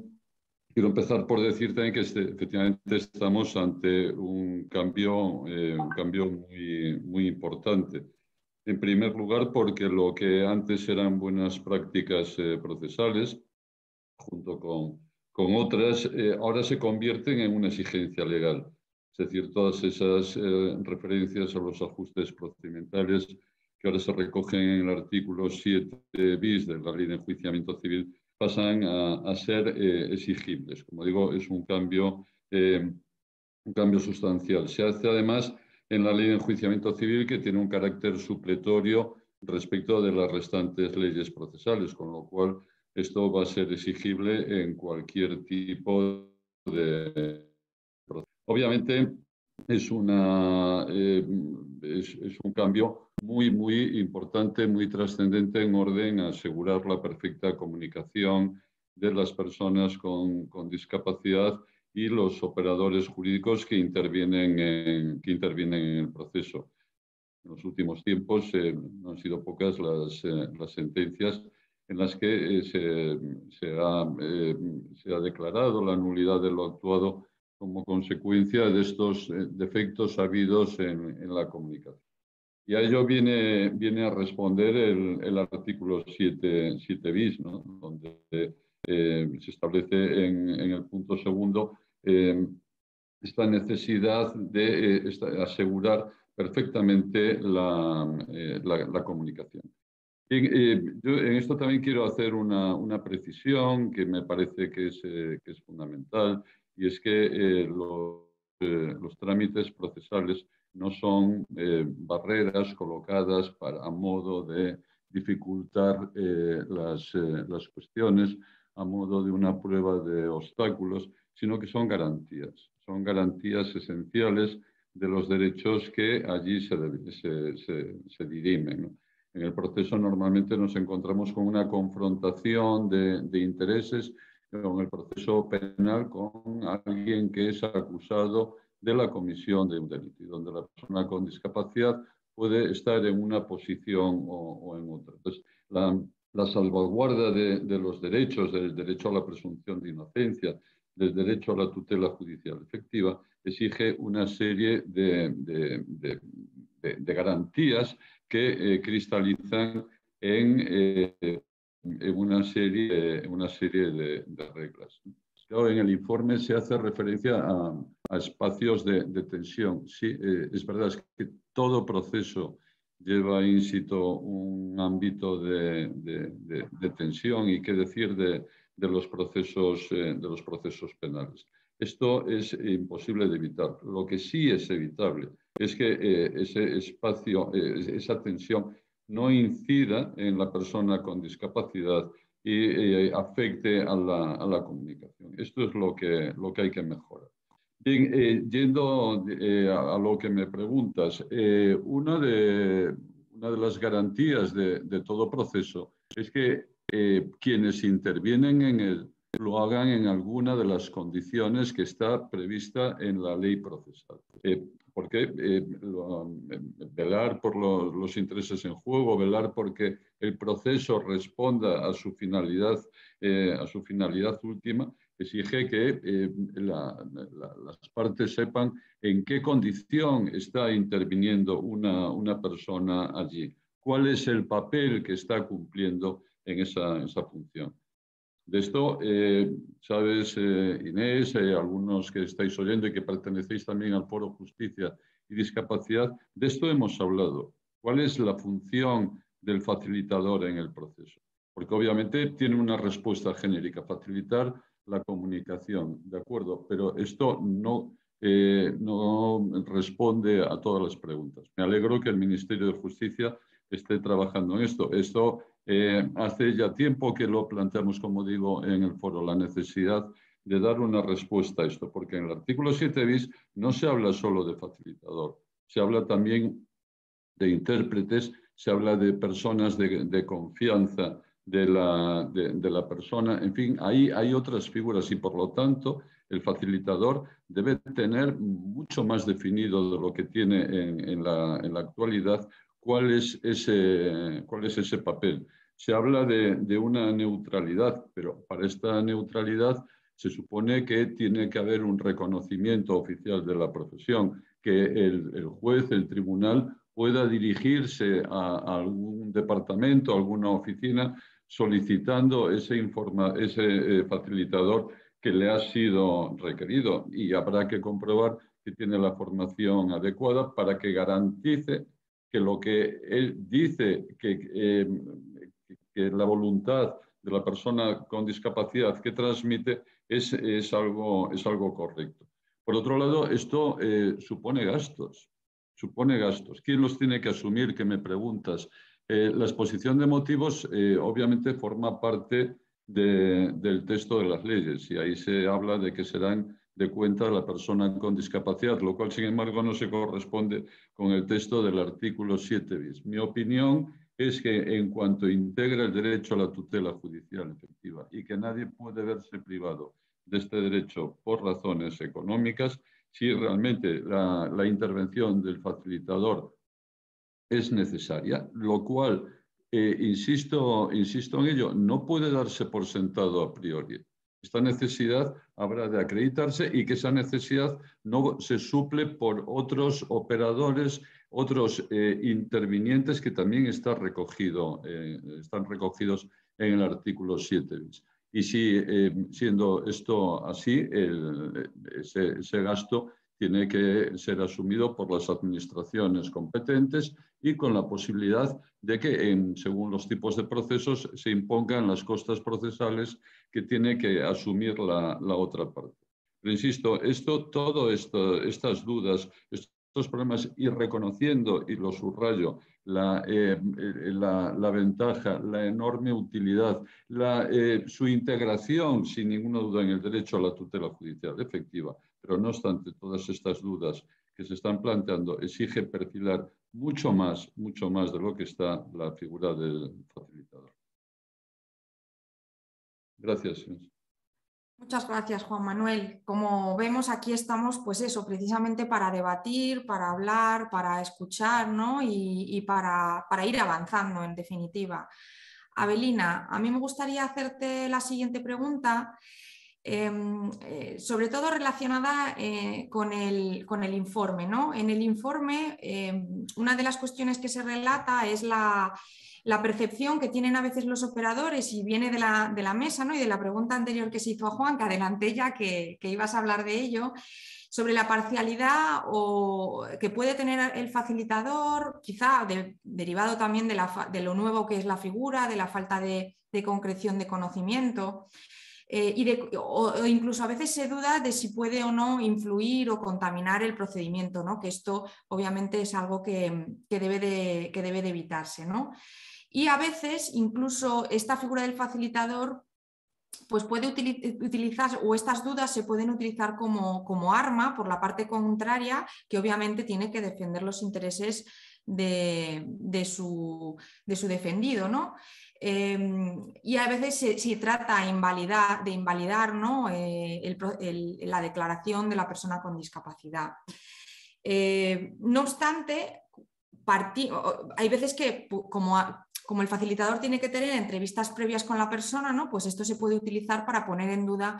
quiero empezar por decir también que este, efectivamente estamos ante un cambio, eh, un cambio muy, muy importante. En primer lugar, porque lo que antes eran buenas prácticas procesales, junto con, con otras, ahora se convierten en una exigencia legal. Es decir, todas esas referencias a los ajustes procedimentales que ahora se recogen en el artículo 7 bis de la Ley de Enjuiciamiento Civil, pasan a, ser exigibles. Como digo, es un cambio, un cambio sustancial. Se hace además en la ley de enjuiciamiento civil que tiene un carácter supletorio respecto de las restantes leyes procesales, con lo cual esto va a ser exigible en cualquier tipo de proceso. Obviamente es, una, eh, es, un cambio muy, muy importante, muy trascendente en orden a asegurar la perfecta comunicación de las personas con, con discapacidad y los operadores jurídicos que intervienen en, que intervienen en el proceso. En los últimos tiempos eh, han sido pocas las, eh, las sentencias en las que eh, se, ha, se, ha, declarado la nulidad de lo actuado como consecuencia de estos defectos habidos en, en, la comunicación. Y a ello viene, viene a responder el, artículo 7, 7 bis, donde se establece en, el punto segundo esta necesidad de asegurar perfectamente la, eh, la, comunicación. Eh, yo en esto también quiero hacer una, una precisión que me parece que es, eh, que es fundamental y es que los, los, trámites procesales no son barreras colocadas para, a modo de dificultar las, las cuestiones, a modo de una prueba de obstáculos, sino que son garantías. Son garantías esenciales de los derechos que allí se, se, se, dirimen. En el proceso normalmente nos encontramos con una confrontación de, de intereses, en el proceso penal con alguien que es acusado de la comisión de un delito, donde la persona con discapacidad puede estar en una posición o, en otra. Entonces, la, salvaguarda de, los derechos, del derecho a la presunción de inocencia, del derecho a la tutela judicial efectiva, exige una serie de, de, de garantías que eh, cristalizan en, eh, en, una serie, una serie de, reglas. en el informe se hace referencia a, a espacios de, tensión. Sí, eh, es verdad es que todo proceso lleva in situ un ámbito de, tensión y qué decir de, los procesos, de los procesos penales. Esto es imposible de evitar. Lo que sí es evitable es que eh, ese espacio, eh, esa tensión, no incida en la persona con discapacidad y eh, afecte a la, a la, comunicación. Esto es lo que, lo que hay que mejorar. Bien, yendo a, lo que me preguntas, una, de, una de las garantías de, de todo proceso es que quienes intervienen en el lo hagan en alguna de las condiciones que está prevista en la ley procesal. Eh, porque eh, velar por los intereses en juego, velar porque el proceso responda a su finalidad, eh, a su finalidad última, exige que las partes sepan en qué condición está interviniendo una, una, persona allí, cuál es el papel que está cumpliendo en esa, esa función. De esto, eh, sabes, eh, Inés, eh, algunos que estáis oyendo y que pertenecéis también al Foro Justicia y Discapacidad, de esto hemos hablado. ¿Cuál es la función del facilitador en el proceso? Porque obviamente tiene una respuesta genérica, facilitar la comunicación, ¿de acuerdo? Pero esto no, no responde a todas las preguntas. Me alegro que el Ministerio de Justicia esté trabajando en esto. Esto eh, hace ya tiempo que lo planteamos, como digo, en el foro, la necesidad de dar una respuesta a esto, porque en el artículo 7 bis no se habla solo de facilitador, se habla también de intérpretes, se habla de personas de, confianza de la, persona, en fin, hay otras figuras y por lo tanto el facilitador debe tener mucho más definido de lo que tiene en, en, la, en la actualidad ¿Cuál es ese, cuál es ese papel? Se habla de, una neutralidad, pero para esta neutralidad se supone que tiene que haber un reconocimiento oficial de la profesión, que el, el juez, el tribunal, pueda dirigirse a, algún departamento, a alguna oficina, solicitando ese, informa, ese eh, facilitador que le ha sido requerido y habrá que comprobar que tiene la formación adecuada para que garantice que lo que él dice que, eh, que la voluntad de la persona con discapacidad que transmite es, es, algo, es algo correcto. Por otro lado, esto eh, supone gastos, supone gastos. ¿Quién los tiene que asumir? Que me preguntas. Eh, la exposición de motivos eh, obviamente forma parte del texto de las leyes y ahí se habla de que serán de cuenta de la persona con discapacidad, lo cual, sin embargo, no se corresponde con el texto del artículo 7 bis. Mi opinión es que en cuanto integra el derecho a la tutela judicial efectiva y que nadie puede verse privado de este derecho por razones económicas, si realmente la, intervención del facilitador es necesaria, lo cual, eh, insisto, insisto en ello, no puede darse por sentado a priori. Esta necesidad habrá de acreditarse y que esa necesidad no se suple por otros operadores, otros eh, intervinientes que también está recogido, eh, están recogidos en el artículo 7 Y si, eh, siendo esto así, ese, gasto tiene que ser asumido por las administraciones competentes y con la posibilidad de que, según los tipos de procesos, se impongan las costas procesales que tiene que asumir la, otra parte. Pero insisto, esto, todo esto, estas dudas, problemas, y reconociendo, y lo subrayo, la, eh, la, ventaja, la enorme utilidad, la, eh, su integración, sin ninguna duda, en el derecho a la tutela judicial efectiva, pero no obstante todas estas dudas que se están planteando, exige perfilar mucho más, mucho más de lo que está la figura del facilitador. Gracias. Muchas gracias, Juan Manuel. Como vemos, aquí estamos, pues eso, precisamente para debatir, para hablar, para escuchar, ¿no? Y, para, para ir avanzando, en definitiva. Abelina, a mí me gustaría hacerte la siguiente pregunta Em, eh, sobre todo relacionada eh, con, el, informe. ¿no? En el informe, em, una de las cuestiones que se relata es la, percepción que tienen a veces los operadores y viene de la, mesa ¿no? y de la pregunta anterior que se hizo a Juan, que adelanté ya que, ibas a hablar de ello, sobre la parcialidad o, que puede tener el facilitador, quizá derivado también de, de, lo nuevo que es la figura, de la falta de concreción de conocimiento. Eh, y o, incluso a veces se duda de si puede o no influir o contaminar el procedimiento, ¿no? que esto obviamente es algo que, debe, de, que debe de evitarse. ¿no? Y a veces incluso esta figura del facilitador pues puede utilizar o estas dudas se pueden utilizar como, como, arma por la parte contraria que obviamente tiene que defender los intereses de, de, su, de su, defendido. ¿no? Em, y a veces se, trata de invalidar ¿no? Eh, la declaración de la persona con discapacidad. Eh, no obstante, hay veces que como, como, el facilitador tiene que tener entrevistas previas con la persona, ¿no? pues esto se puede utilizar para poner en duda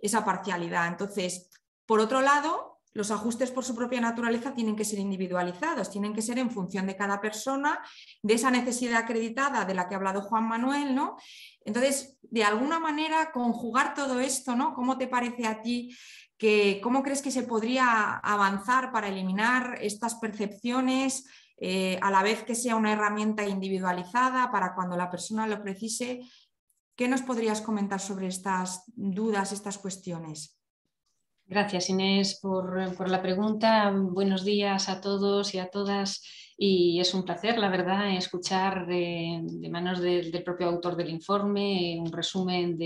esa parcialidad. Entonces, por otro lado, los ajustes por su propia naturaleza tienen que ser individualizados, tienen que ser en función de cada persona, de esa necesidad acreditada de la que ha hablado Juan Manuel, ¿no? Entonces, de alguna manera, conjugar todo esto, ¿no? ¿Cómo te parece a ti que, cómo crees que se podría avanzar para eliminar estas percepciones eh, a la vez que sea una herramienta individualizada para cuando la persona lo precise? ¿Qué nos podrías comentar sobre estas dudas, estas cuestiones? Gracias Inés por, la pregunta. Buenos días a todos y a todas. Y es un placer, la verdad, escuchar de, manos del propio autor del informe un resumen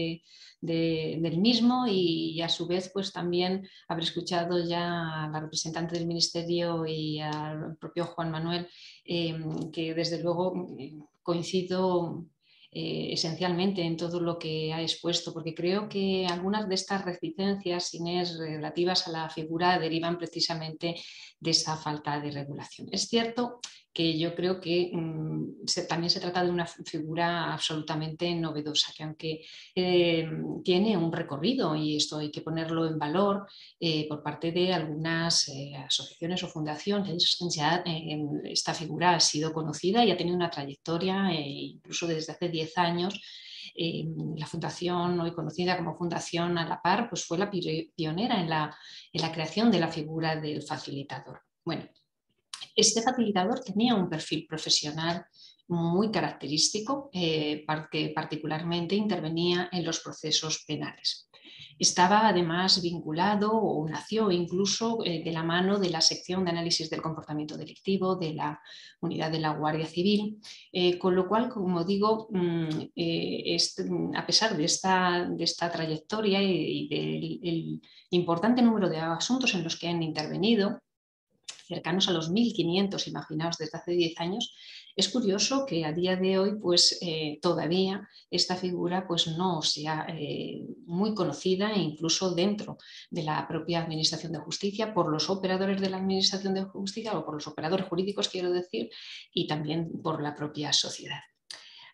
del mismo y, a su vez pues también haber escuchado ya a la representante del Ministerio y al propio Juan Manuel, eh, que desde luego eh, coincido eh, esencialmente en todo lo que ha expuesto, porque creo que algunas de estas reticencias, Inés, relativas a la figura derivan precisamente de esa falta de regulación. Es cierto que yo creo que mm, también se trata de una figura absolutamente novedosa, que aunque eh, tiene un recorrido, y esto hay que ponerlo en valor eh, por parte de algunas eh, asociaciones o fundaciones, ya esta figura ha sido conocida y ha tenido una trayectoria, incluso desde hace 10 años, la fundación hoy conocida como Fundación a la Par, pues fue la pionera en la, en la creación de la figura del facilitador. Bueno, este facilitador tenía un perfil profesional muy característico, eh, que particularmente intervenía en los procesos penales. Estaba además vinculado o nació incluso eh, de la mano de la sección de análisis del comportamiento delictivo de la unidad de la Guardia Civil, eh, con lo cual, como digo, mm, eh, a pesar de esta, de esta trayectoria y, del importante número de asuntos en los que han intervenido, cercanos a los 1.500, imaginaos, desde hace 10 años, es curioso que a día de hoy, pues eh, todavía esta figura pues, no sea eh, muy conocida e incluso dentro de la propia Administración de Justicia por los operadores de la Administración de Justicia o por los operadores jurídicos, quiero decir, y también por la propia sociedad.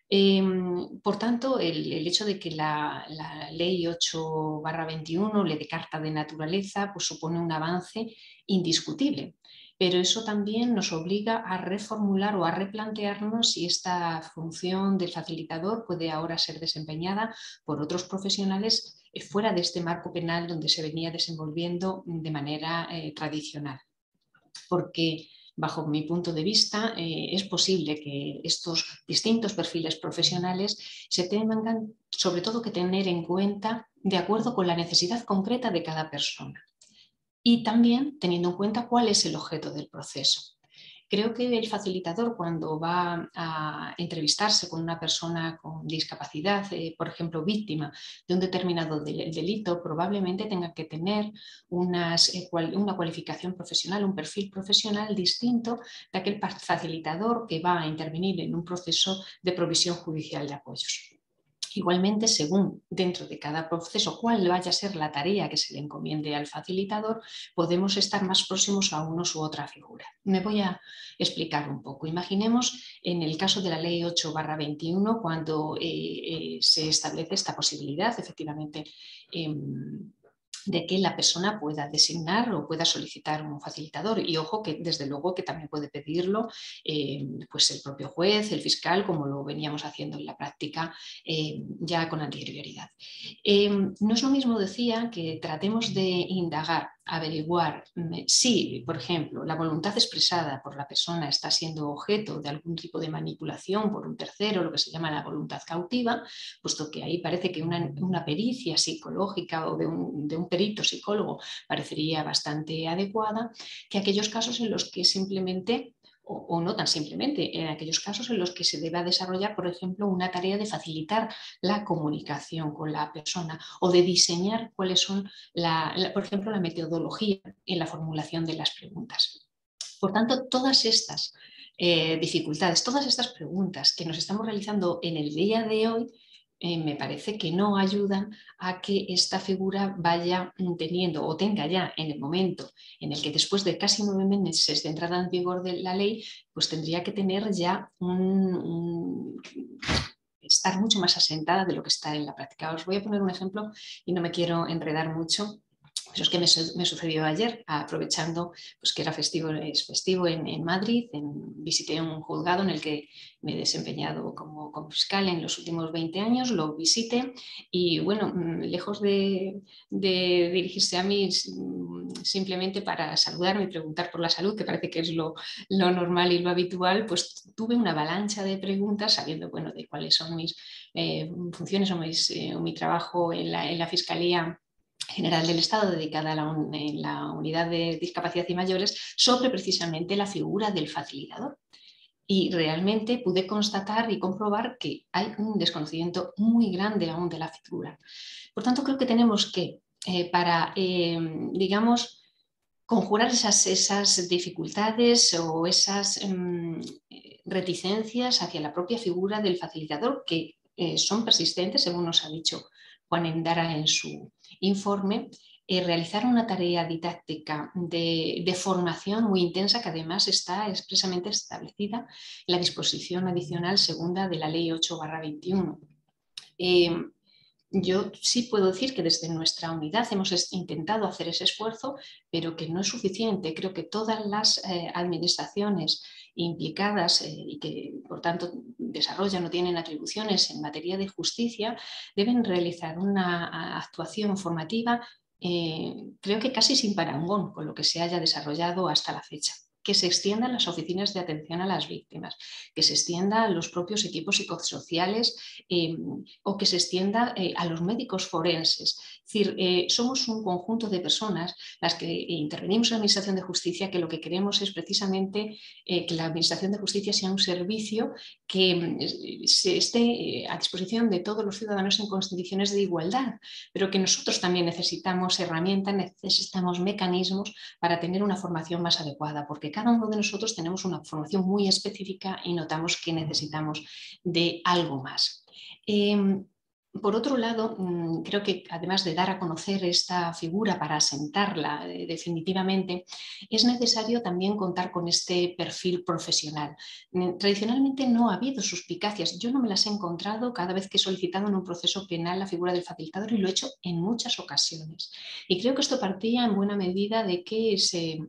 Em, por tanto, el, hecho de que la, ley 8-21, ley de carta de naturaleza, pues supone un avance indiscutible pero eso también nos obliga a reformular o a replantearnos si esta función del facilitador puede ahora ser desempeñada por otros profesionales eh, fuera de este marco penal donde se venía desenvolviendo de manera eh, tradicional. Porque bajo mi punto de vista, eh, es posible que estos distintos perfiles profesionales se tengan sobre todo que tener en cuenta de acuerdo con la necesidad concreta de cada persona y también teniendo en cuenta cuál es el objeto del proceso. Creo que el facilitador cuando va a entrevistarse con una persona con discapacidad, eh, por ejemplo, víctima de un determinado delito, probablemente tenga que tener eh, una cualificación profesional, un perfil profesional distinto de aquel facilitador que va a intervenir en un proceso de provisión judicial de apoyos. Igualmente, según dentro de cada proceso cuál vaya a ser la tarea que se le encomiende al facilitador, podemos estar más próximos a uno u otra figura. Me voy a explicar un poco. Imaginemos en el caso de la ley 8-21, cuando eh, eh, se establece esta posibilidad, efectivamente, em, de que la persona pueda designar o pueda solicitar un facilitador. Y ojo que desde luego que también puede pedirlo eh, pues el propio juez, el fiscal, como lo veníamos haciendo en la práctica eh, ya con anterioridad. Eh, no es lo mismo, decía, que tratemos de indagar averiguar si, por ejemplo, la voluntad expresada por la persona está siendo objeto de algún tipo de manipulación por un tercero, lo que se llama la voluntad cautiva, puesto que ahí parece que una, pericia psicológica o de un, de un perito psicólogo parecería bastante adecuada, que aquellos casos en los que simplemente o, no tan simplemente, en aquellos casos en los que se deba desarrollar, por ejemplo, una tarea de facilitar la comunicación con la persona o de diseñar cuáles son, por ejemplo, la metodología en la formulación de las preguntas. Por tanto, todas estas eh, dificultades, todas estas preguntas que nos estamos realizando en el día de hoy, eh, me parece que no ayudan a que esta figura vaya teniendo o tenga ya en el momento en el que después de casi nueve meses de entrada en vigor de la ley, pues tendría que tener ya un, estar mucho más asentada de lo que está en la práctica. Os voy a poner un ejemplo y no me quiero enredar mucho eso es que me, sucedió ayer, aprovechando pues, que era festivo, es festivo en, Madrid, visité un juzgado en el que me he desempeñado como, fiscal en los últimos 20 años, lo visité y bueno, mm, lejos de, dirigirse a mí simplemente para saludarme y preguntar por la salud, que parece que es lo, normal y lo habitual, pues tuve una avalancha de preguntas sabiendo bueno, de cuáles son mis eh, funciones o, eh, mi trabajo en la Fiscalía General del Estado dedicada a la, unidad de discapacidad y mayores sobre precisamente la figura del facilitador. Y realmente pude constatar y comprobar que hay un desconocimiento muy grande aún de la figura. Por tanto, creo que tenemos que, eh, para, eh, digamos, conjurar esas, esas, dificultades o esas em, reticencias hacia la propia figura del facilitador, que eh, son persistentes, según nos ha dicho Juan en su informe, eh, realizar una tarea didáctica de, formación muy intensa que además está expresamente establecida en la disposición adicional segunda de la Ley 8-21. Eh, yo sí puedo decir que desde nuestra unidad hemos intentado hacer ese esfuerzo, pero que no es suficiente. Creo que todas las eh, administraciones implicadas eh, y que por tanto desarrollan o tienen atribuciones en materia de justicia deben realizar una actuación formativa, eh, creo que casi sin parangón con lo que se haya desarrollado hasta la fecha. que se extiendan las oficinas de atención a las víctimas, que se extienda a los propios equipos psicosociales eh, o que se extienda a los médicos forenses. Es decir, eh, somos un conjunto de personas las que intervenimos en la Administración de Justicia que lo que queremos es precisamente que la Administración de Justicia sea un servicio que mm, esté a disposición de todos los ciudadanos en condiciones de igualdad, pero que nosotros también necesitamos herramientas, necesitamos mecanismos para tener una formación más adecuada, porque cada uno de nosotros tenemos una formación muy específica y notamos que necesitamos de algo más. Em, por otro lado, mm, creo que además de dar a conocer esta figura para asentarla eh, definitivamente, es necesario también contar con este perfil profesional. Tradicionalmente no ha habido suspicacias. Yo no me las he encontrado cada vez que he solicitado en un proceso penal la figura del facilitador y lo he hecho en muchas ocasiones. Y creo que esto partía en buena medida de que se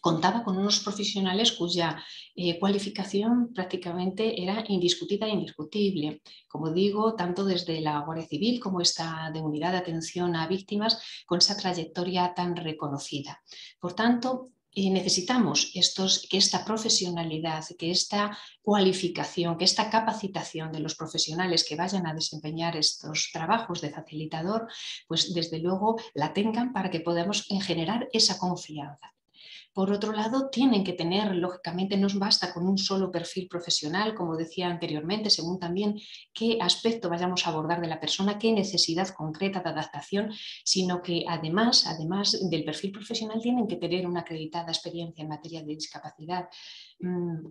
contaba con unos profesionales cuya eh, cualificación prácticamente era indiscutida e indiscutible. Como digo, tanto desde la Guardia Civil como esta de Unidad de Atención a Víctimas, con esa trayectoria tan reconocida. Por tanto, eh, necesitamos que esta profesionalidad, que esta cualificación, que esta capacitación de los profesionales que vayan a desempeñar estos trabajos de facilitador, pues desde luego la tengan para que podamos eh, generar esa confianza. Por otro lado, tienen que tener, lógicamente, no basta con un solo perfil profesional, como decía anteriormente, según también qué aspecto vayamos a abordar de la persona, qué necesidad concreta de adaptación, sino que además, además del perfil profesional, tienen que tener una acreditada experiencia en materia de discapacidad. Mm,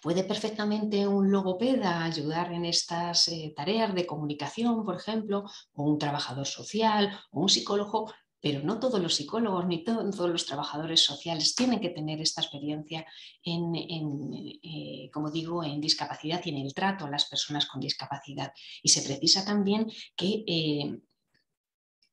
¿Puede perfectamente un logopeda ayudar en estas eh, tareas de comunicación, por ejemplo, o un trabajador social, o un psicólogo? Pero no todos los psicólogos ni todos los trabajadores sociales tienen que tener esta experiencia en, eh, como digo, en discapacidad y en el trato a las personas con discapacidad. Y se precisa también que, eh,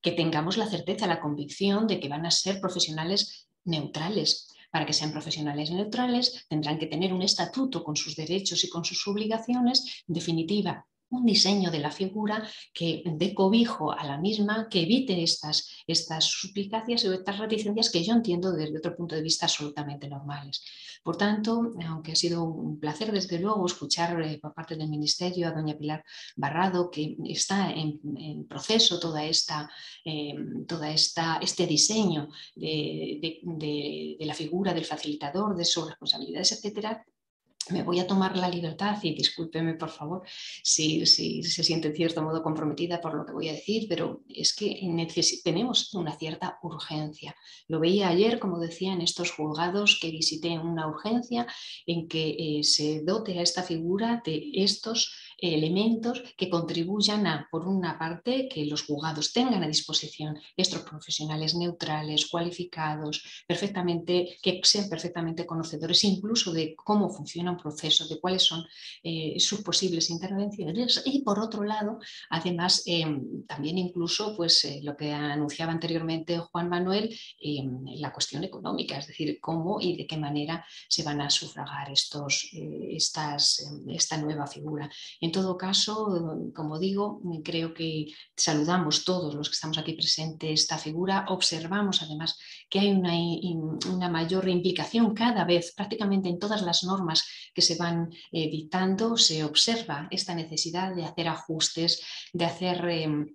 que tengamos la certeza, la convicción de que van a ser profesionales neutrales, para que sean profesionales neutrales, tendrán que tener un estatuto con sus derechos y con sus obligaciones. En definitiva, un diseño de la figura que dé cobijo a la misma, que evite estas, estas suplicacias o estas reticencias que yo entiendo desde otro punto de vista absolutamente normales. Por tanto, aunque ha sido un placer desde luego escuchar eh, por parte del Ministerio a doña Pilar Barrado que está en, proceso toda esta, eh, toda esta, este diseño de, de la figura del facilitador, de sus responsabilidades, etcétera, me voy a tomar la libertad y discúlpeme por favor si, se siente en cierto modo comprometida por lo que voy a decir, pero es que tenemos una cierta urgencia. Lo veía ayer, como decía, en estos juzgados que visité una urgencia en que eh, se dote a esta figura de estos elementos que contribuyan a, por una parte, que los juzgados tengan a disposición estos profesionales neutrales, cualificados, perfectamente, que sean perfectamente conocedores incluso de cómo funciona un proceso, de cuáles son eh, sus posibles intervenciones. Y por otro lado, además, em, también incluso pues, eh, lo que anunciaba anteriormente Juan Manuel, em, la cuestión económica, es decir, cómo y de qué manera se van a sufragar estos, eh, estas, em, esta nueva figura. Todo caso, como digo, creo que saludamos todos los que estamos aquí presentes esta figura, observamos además que hay una, mayor implicación cada vez, prácticamente en todas las normas que se van eh, dictando, se observa esta necesidad de hacer ajustes, de hacer... Em,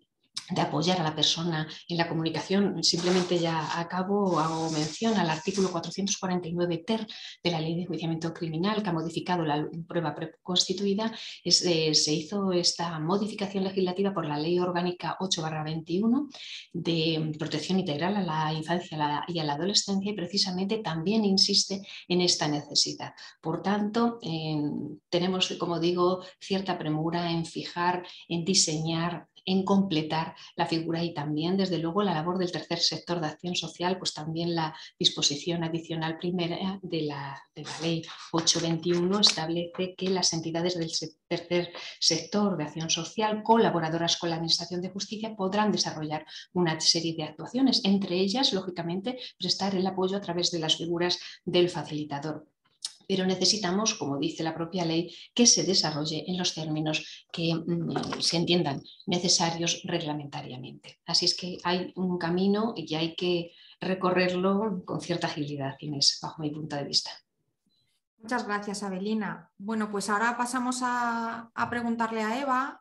de apoyar a la persona en la comunicación. Simplemente ya acabo, hago mención al artículo 449 ter de la Ley de Enjuiciamiento Criminal que ha modificado la prueba preconstituida. Eh, se hizo esta modificación legislativa por la Ley Orgánica 8-21 de protección integral a la infancia y a la adolescencia y precisamente también insiste en esta necesidad. Por tanto, tenemos, como digo, cierta premura en fijar, en diseñar en completar la figura y también, desde luego, la labor del tercer sector de acción social, pues también la disposición adicional primera de la, ley 821 establece que las entidades del tercer sector de acción social, colaboradoras con la Administración de Justicia, podrán desarrollar una serie de actuaciones, entre ellas, lógicamente, prestar el apoyo a través de las figuras del facilitador pero necesitamos, como dice la propia ley, que se desarrolle en los términos que mm, se entiendan necesarios reglamentariamente. Así es que hay un camino y hay que recorrerlo con cierta agilidad, Inés, bajo mi punto de vista. Muchas gracias, Abelina. Bueno, pues ahora pasamos a, preguntarle a Eva.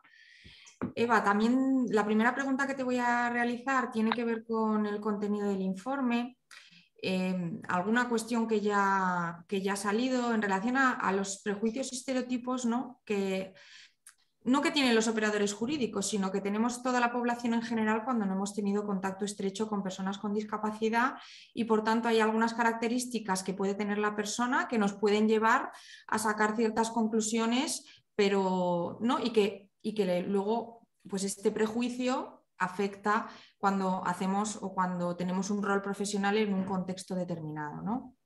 Eva, también la primera pregunta que te voy a realizar tiene que ver con el contenido del informe. Eh, alguna cuestión que ya, que ya ha salido en relación a, a los prejuicios y estereotipos ¿no? que no que tienen los operadores jurídicos, sino que tenemos toda la población en general cuando no hemos tenido contacto estrecho con personas con discapacidad y por tanto hay algunas características que puede tener la persona que nos pueden llevar a sacar ciertas conclusiones, pero no y que, y que luego pues este prejuicio afecta cuando hacemos o cuando tenemos un rol profesional en un contexto determinado. ¿no?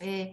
Eh,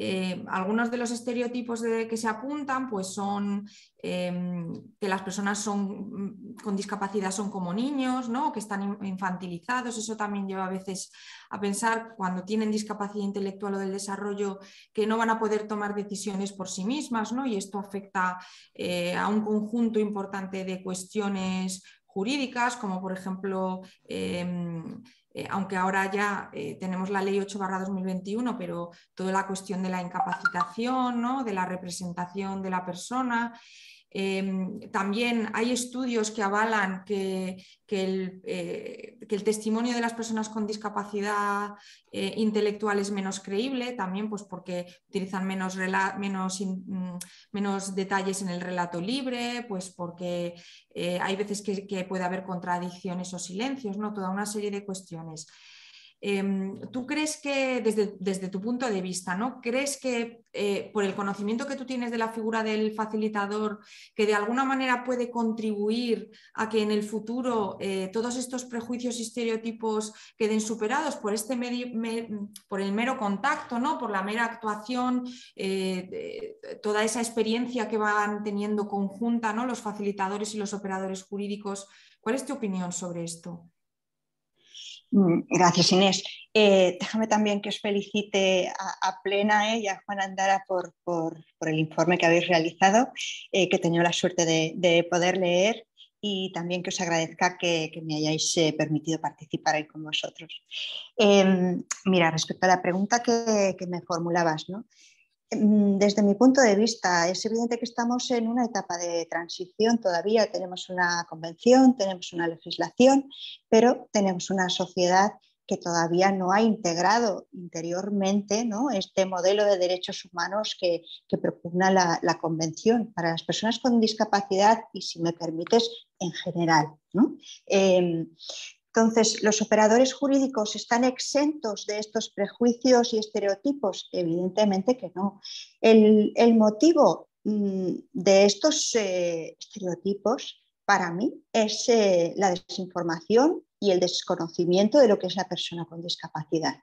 eh, algunos de los estereotipos que se apuntan pues son em, que las personas son, mm, con discapacidad son como niños, ¿no? que están infantilizados. Eso también lleva a veces a pensar cuando tienen discapacidad intelectual o del desarrollo que no van a poder tomar decisiones por sí mismas ¿no? y esto afecta eh, a un conjunto importante de cuestiones jurídicas, como por ejemplo em, eh, aunque ahora ya eh, tenemos la ley 8 2021, pero toda la cuestión de la incapacitación, de la representación de la persona, Em, también hay estudios que avalan que, eh, el, testimonio de las personas con discapacidad eh, intelectual es menos creíble, también pues porque utilizan menos, mm, detalles en el relato libre, pues porque eh, hay veces que, que, puede haber contradicciones o silencios, ¿no? toda una serie de cuestiones. Em, ¿Tú crees que, desde, tu punto de vista, ¿no? ¿crees que eh, por el conocimiento que tú tienes de la figura del facilitador, que de alguna manera puede contribuir a que en el futuro eh, todos estos prejuicios y estereotipos queden superados por, este medio, por el mero contacto, ¿no? por la mera actuación, eh, toda esa experiencia que van teniendo conjunta ¿no? los facilitadores y los operadores jurídicos? ¿Cuál es tu opinión sobre esto? Mm, gracias, Inés. Eh, déjame también que os felicite a, Plena eh, y a Juan Andara por, el informe que habéis realizado, eh, que he tenido la suerte de, poder leer y también que os agradezca que, me hayáis permitido participar ahí con vosotros. Em, mira, respecto a la pregunta que me formulabas, ¿no? Mm, desde mi punto de vista, es evidente que estamos en una etapa de transición todavía. Tenemos una convención, tenemos una legislación, pero tenemos una sociedad que todavía no ha integrado interiormente ¿no? este modelo de derechos humanos que, propugna la, Convención para las personas con discapacidad y, si me permites, en general. ¿no? Em, entonces, ¿los operadores jurídicos están exentos de estos prejuicios y estereotipos? Evidentemente que no. El, motivo mm, de estos eh, estereotipos para mí es eh, la desinformación y el desconocimiento de lo que es la persona con discapacidad.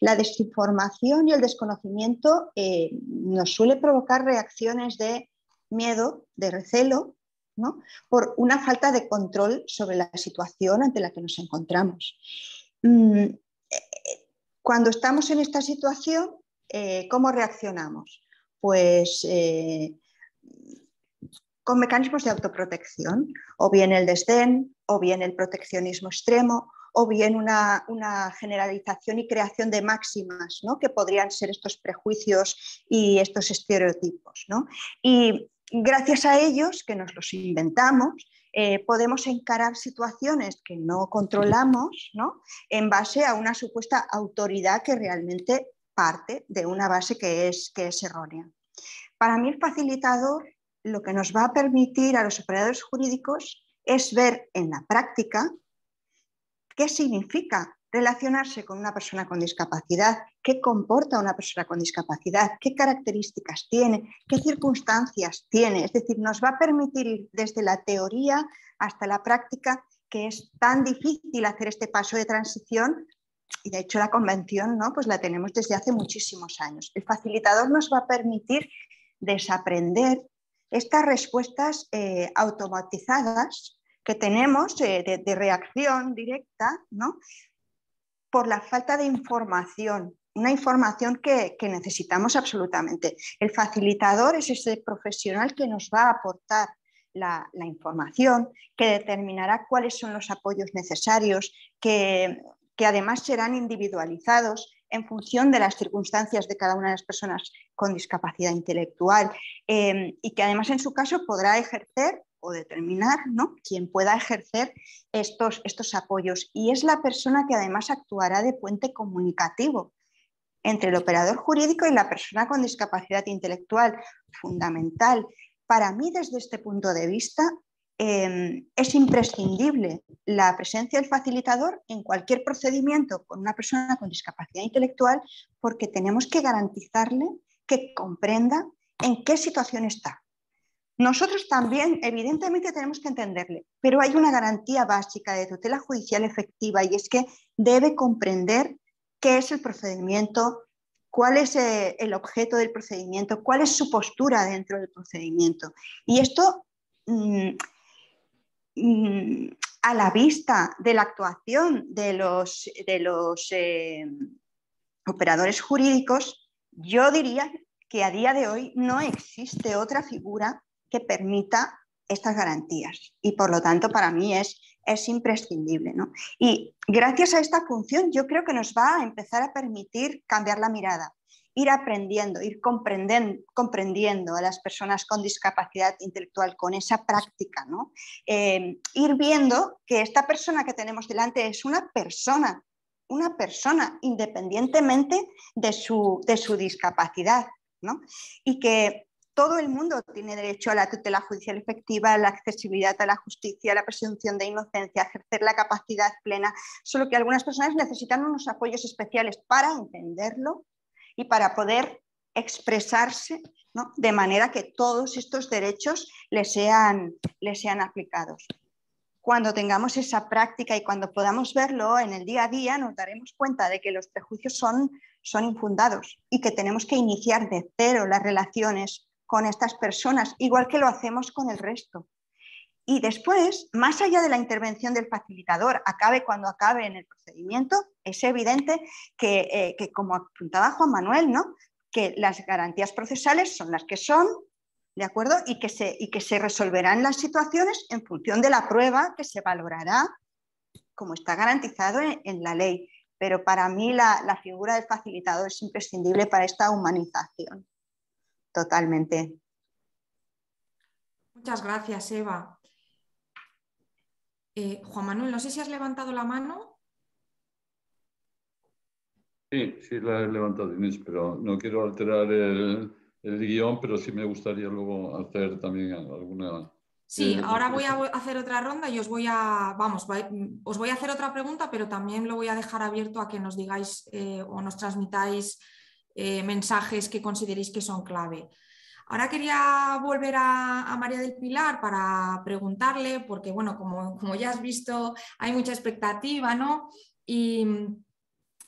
La desinformación y el desconocimiento eh, nos suele provocar reacciones de miedo, de recelo, por una falta de control sobre la situación ante la que nos encontramos. Mm, cuando estamos en esta situación, eh, ¿cómo reaccionamos? Pues eh, con mecanismos de autoprotección, o bien el desdén, o bien el proteccionismo extremo, o bien una, generalización y creación de máximas, ¿no? que podrían ser estos prejuicios y estos estereotipos. ¿no? Y gracias a ellos, que nos los inventamos, eh, podemos encarar situaciones que no controlamos ¿no? en base a una supuesta autoridad que realmente parte de una base que es, que es errónea. Para mí el facilitador lo que nos va a permitir a los operadores jurídicos es ver en la práctica qué significa relacionarse con una persona con discapacidad, qué comporta una persona con discapacidad, qué características tiene, qué circunstancias tiene. Es decir, nos va a permitir ir desde la teoría hasta la práctica, que es tan difícil hacer este paso de transición. Y de hecho la convención ¿no? pues la tenemos desde hace muchísimos años. El facilitador nos va a permitir desaprender estas respuestas eh, automatizadas que tenemos eh, de, reacción directa, ¿no? Por la falta de información, una información que, necesitamos absolutamente. El facilitador es ese profesional que nos va a aportar la, información, que determinará cuáles son los apoyos necesarios, que, además serán individualizados en función de las circunstancias de cada una de las personas con discapacidad intelectual em, y que además en su caso podrá ejercer o determinar ¿no? quien pueda ejercer estos, estos apoyos. Y es la persona que además actuará de puente comunicativo entre el operador jurídico y la persona con discapacidad intelectual, fundamental. Para mí, desde este punto de vista, em, es imprescindible la presencia del facilitador en cualquier procedimiento con una persona con discapacidad intelectual porque tenemos que garantizarle que comprenda en qué situación está. Nosotros también, evidentemente, tenemos que entenderle, pero hay una garantía básica de tutela judicial efectiva y es que debe comprender qué es el procedimiento, cuál es eh, el objeto del procedimiento, cuál es su postura dentro del procedimiento. Y esto, mm, mm, a la vista de la actuación de los, eh, operadores jurídicos, yo diría que a día de hoy no existe otra figura que permita estas garantías. Y por lo tanto, para mí es, es imprescindible. Y gracias a esta función, yo creo que nos va a empezar a permitir cambiar la mirada, ir aprendiendo, ir comprendiendo, comprendiendo a las personas con discapacidad intelectual con esa práctica, ¿no? Eh, ir viendo que esta persona que tenemos delante es una persona, una persona independientemente de su, de su discapacidad. ¿no? Y que todo el mundo tiene derecho a la tutela judicial efectiva, a la accesibilidad a la justicia, a la presunción de inocencia, a ejercer la capacidad plena, solo que algunas personas necesitan unos apoyos especiales para entenderlo y para poder expresarse de manera que todos estos derechos les sean, les sean aplicados. Cuando tengamos esa práctica y cuando podamos verlo en el día a día, nos daremos cuenta de que los prejuicios son, son infundados y que tenemos que iniciar de cero las relaciones con estas personas, igual que lo hacemos con el resto. Y después, más allá de la intervención del facilitador, acabe cuando acabe en el procedimiento, es evidente que, eh, como apuntaba Juan Manuel, ¿no? que las garantías procesales son las que son, ¿de acuerdo? Y que se, y que se resolverán las situaciones en función de la prueba que se valorará como está garantizado en, la ley. Pero para mí la figura del facilitador es imprescindible para esta humanización totalmente. Muchas gracias, Eva. Eh, Juan Manuel, no sé si has levantado la mano. Sí, sí la he levantado, Inés, pero no quiero alterar el, guion, pero sí me gustaría luego hacer también alguna... Sí, eh, ahora voy a hacer otra ronda y os voy a, vamos, os voy a hacer otra pregunta, pero también lo voy a dejar abierto a que nos digáis eh, o nos transmitáis eh, mensajes que consideréis que son clave. Ahora quería volver a, María del Pilar para preguntarle, porque bueno, como, como, ya has visto, hay mucha expectativa, ¿no? Y,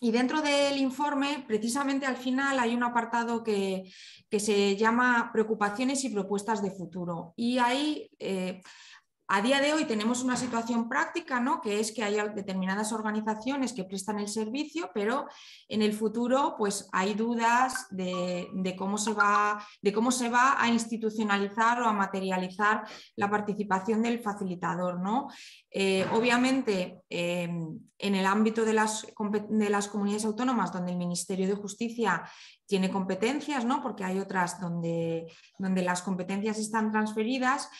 dentro del informe, precisamente al final, hay un apartado que, se llama preocupaciones y propuestas de futuro. Y ahí eh, a día de hoy tenemos una situación práctica, ¿no? que es que hay determinadas organizaciones que prestan el servicio, pero en el futuro pues, hay dudas de, cómo se va, de cómo se va a institucionalizar o a materializar la participación del facilitador. ¿no? Eh, obviamente, eh, en el ámbito de las, de las, comunidades autónomas donde el Ministerio de Justicia tiene competencias, ¿no? porque hay otras donde, donde las competencias están transferidas,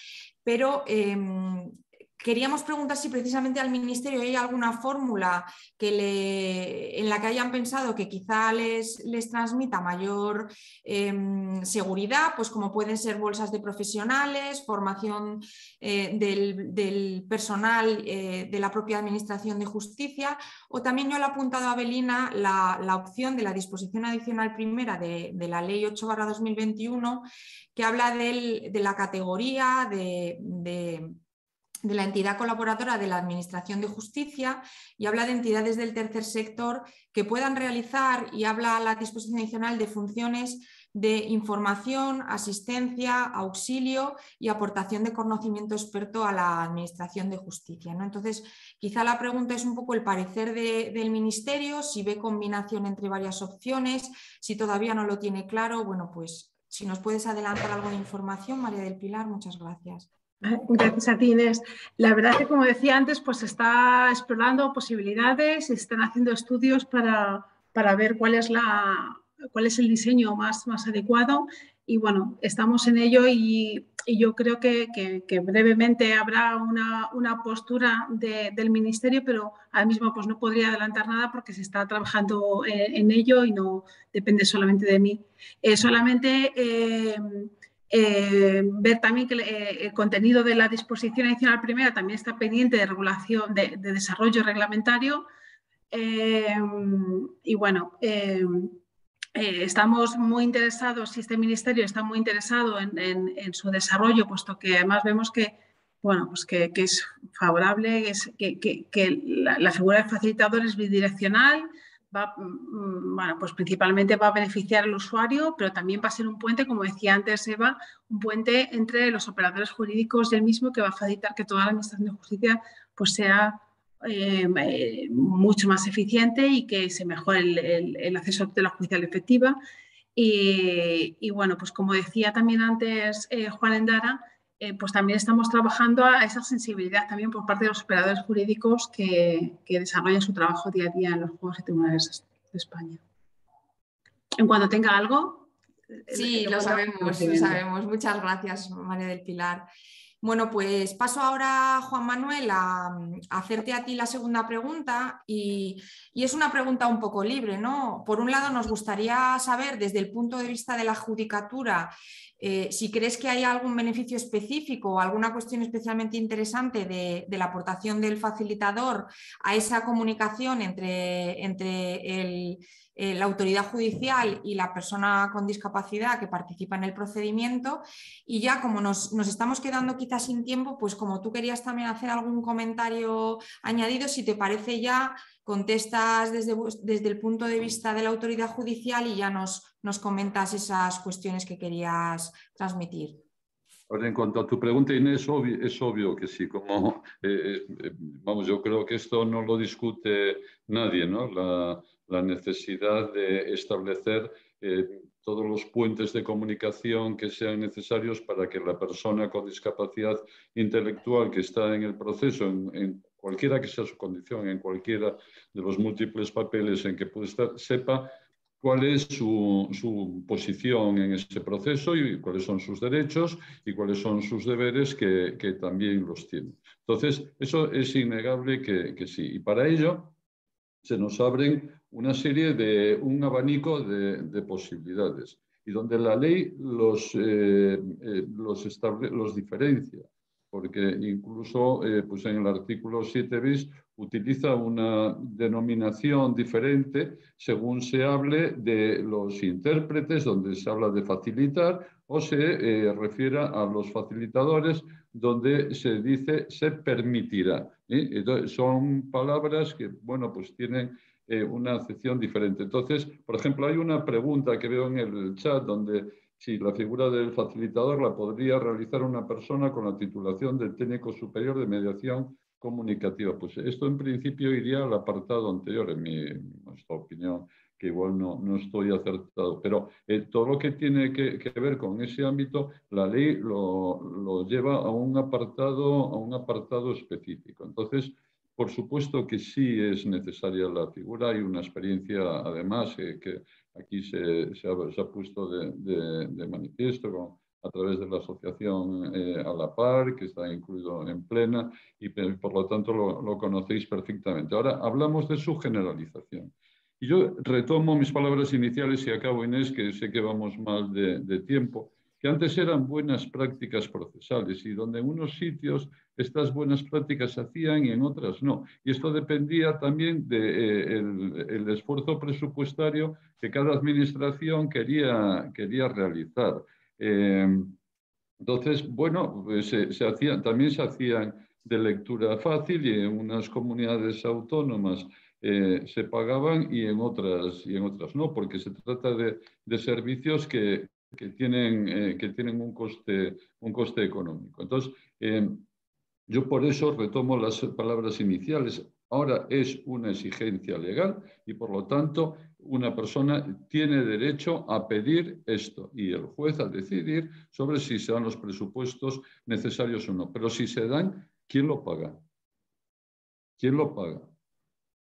pero em, queríamos preguntar si precisamente al Ministerio hay alguna fórmula que en la que hayan pensado que quizá les, les transmita mayor em, seguridad, pues como pueden ser bolsas de profesionales, formación eh, del, personal de la propia Administración de Justicia, o también yo le he apuntado a Belina la, opción de la disposición adicional primera de, de la Ley 8-2021 que habla de la categoría de, la entidad colaboradora de la Administración de Justicia y habla de entidades del tercer sector que puedan realizar y habla a la disposición adicional de funciones de información, asistencia, auxilio y aportación de conocimiento experto a la Administración de Justicia. ¿no? Entonces, quizá la pregunta es un poco el parecer del Ministerio, si ve combinación entre varias opciones, si todavía no lo tiene claro, bueno, pues si nos puedes adelantar algo de información, María del Pilar, muchas gracias. Gracias a ti, Inés. La verdad que, como decía antes, pues está explorando posibilidades, están haciendo estudios para, para ver cuál es, la, cuál es el diseño más, más adecuado. Y bueno, estamos en ello y, y yo creo que, que, brevemente habrá una, una postura de, del Ministerio, pero ahora mismo pues no podría adelantar nada porque se está trabajando en, en ello y no depende solamente de mí. Eh, solamente... Eh, eh, ver también que eh, el contenido de la disposición adicional primera también está pendiente de regulación, de, desarrollo reglamentario. Eh, y bueno, estamos muy interesados, este ministerio está muy interesado en, su desarrollo, puesto que además vemos que, bueno, pues que, es favorable, que, la, la, figura del facilitador es bidireccional, va, mm, bueno, pues principalmente va a beneficiar al usuario, pero también va a ser un puente, como decía antes Eva, un puente entre los operadores jurídicos y el mismo que va a facilitar que toda la administración de justicia pues sea eh, eh, mucho más eficiente y que se mejore el, acceso de la judicial efectiva. Y, bueno, pues como decía también antes eh, Juan Endara, eh, pues también estamos trabajando a esa sensibilidad también por parte de los operadores jurídicos que, desarrollan su trabajo día a día en los juegos y tribunales de España. En cuanto tenga algo. Eh, sí, lo sabemos, lo sabemos. Muchas gracias, María del Pilar. Bueno, pues paso ahora, Juan Manuel, a, hacerte a ti la segunda pregunta y, y, es una pregunta un poco libre, ¿no? Por un lado, nos gustaría saber desde el punto de vista de la judicatura eh, si crees que hay algún beneficio específico o alguna cuestión especialmente interesante de, la aportación del facilitador a esa comunicación entre, entre eh, la autoridad judicial y la persona con discapacidad que participa en el procedimiento. Y ya como nos, nos, estamos quedando quizás sin tiempo, pues como tú querías también hacer algún comentario añadido, si te parece ya contestas desde, desde, el punto de vista de la autoridad judicial y ya nos, nos comentas esas cuestiones que querías transmitir. En cuanto a tu pregunta, Inés, es obvio, que sí. Como, eh, eh, vamos, yo creo que esto no lo discute nadie, ¿no? La necesidad de establecer eh, todos los puentes de comunicación que sean necesarios para que la persona con discapacidad intelectual que está en el proceso, en cualquiera que sea su condición, en cualquiera de los múltiples papeles en que puede estar, sepa cuál es su, posición en ese proceso y cuáles son sus derechos y cuáles son sus deberes que, también los tiene. Entonces, eso es innegable que, sí. Y para ello se nos abren una serie de, un abanico de, posibilidades y donde la ley los, eh, eh, los, los diferencia porque incluso eh, pues en el artículo 7 bis utiliza una denominación diferente según se hable de los intérpretes, donde se habla de facilitar, o se eh, refiere a los facilitadores, donde se dice se permitirá. son palabras que, bueno, pues tienen eh, una acepción diferente. Entonces, por ejemplo, hay una pregunta que veo en el chat donde Sí, la figura del facilitador la podría realizar una persona con la titulación de técnico superior de mediación comunicativa. Pues esto en principio iría al apartado anterior, en mi opinión, que igual no, no estoy acertado. Pero eh, todo lo que tiene que, que, ver con ese ámbito, la ley lo, lo, lleva a un, apartado, a un apartado específico. Entonces, por supuesto que sí es necesaria la figura. Hay una experiencia, además, eh, que aquí se, se, ha, puesto de, manifiesto a través de la asociación eh, a la par, que está incluido en plena, y por lo tanto lo, conocéis perfectamente. Ahora hablamos de su generalización. Y yo retomo mis palabras iniciales y acabo, Inés, que sé que vamos mal de tiempo que antes eran buenas prácticas procesales y donde en unos sitios estas buenas prácticas se hacían y en otras no. Y esto dependía también del de, eh, esfuerzo presupuestario que cada administración quería, quería realizar. Eh, entonces, bueno, pues, se, se hacían, también se hacían de lectura fácil y en unas comunidades autónomas eh, se pagaban y en otras y en otras no, porque se trata de, de servicios que, que tienen, eh, que tienen un, coste, un coste económico. Entonces, eh, yo por eso retomo las palabras iniciales. Ahora es una exigencia legal y por lo tanto una persona tiene derecho a pedir esto y el juez a decidir sobre si se dan los presupuestos necesarios o no. Pero si se dan, ¿quién lo paga? ¿Quién lo paga?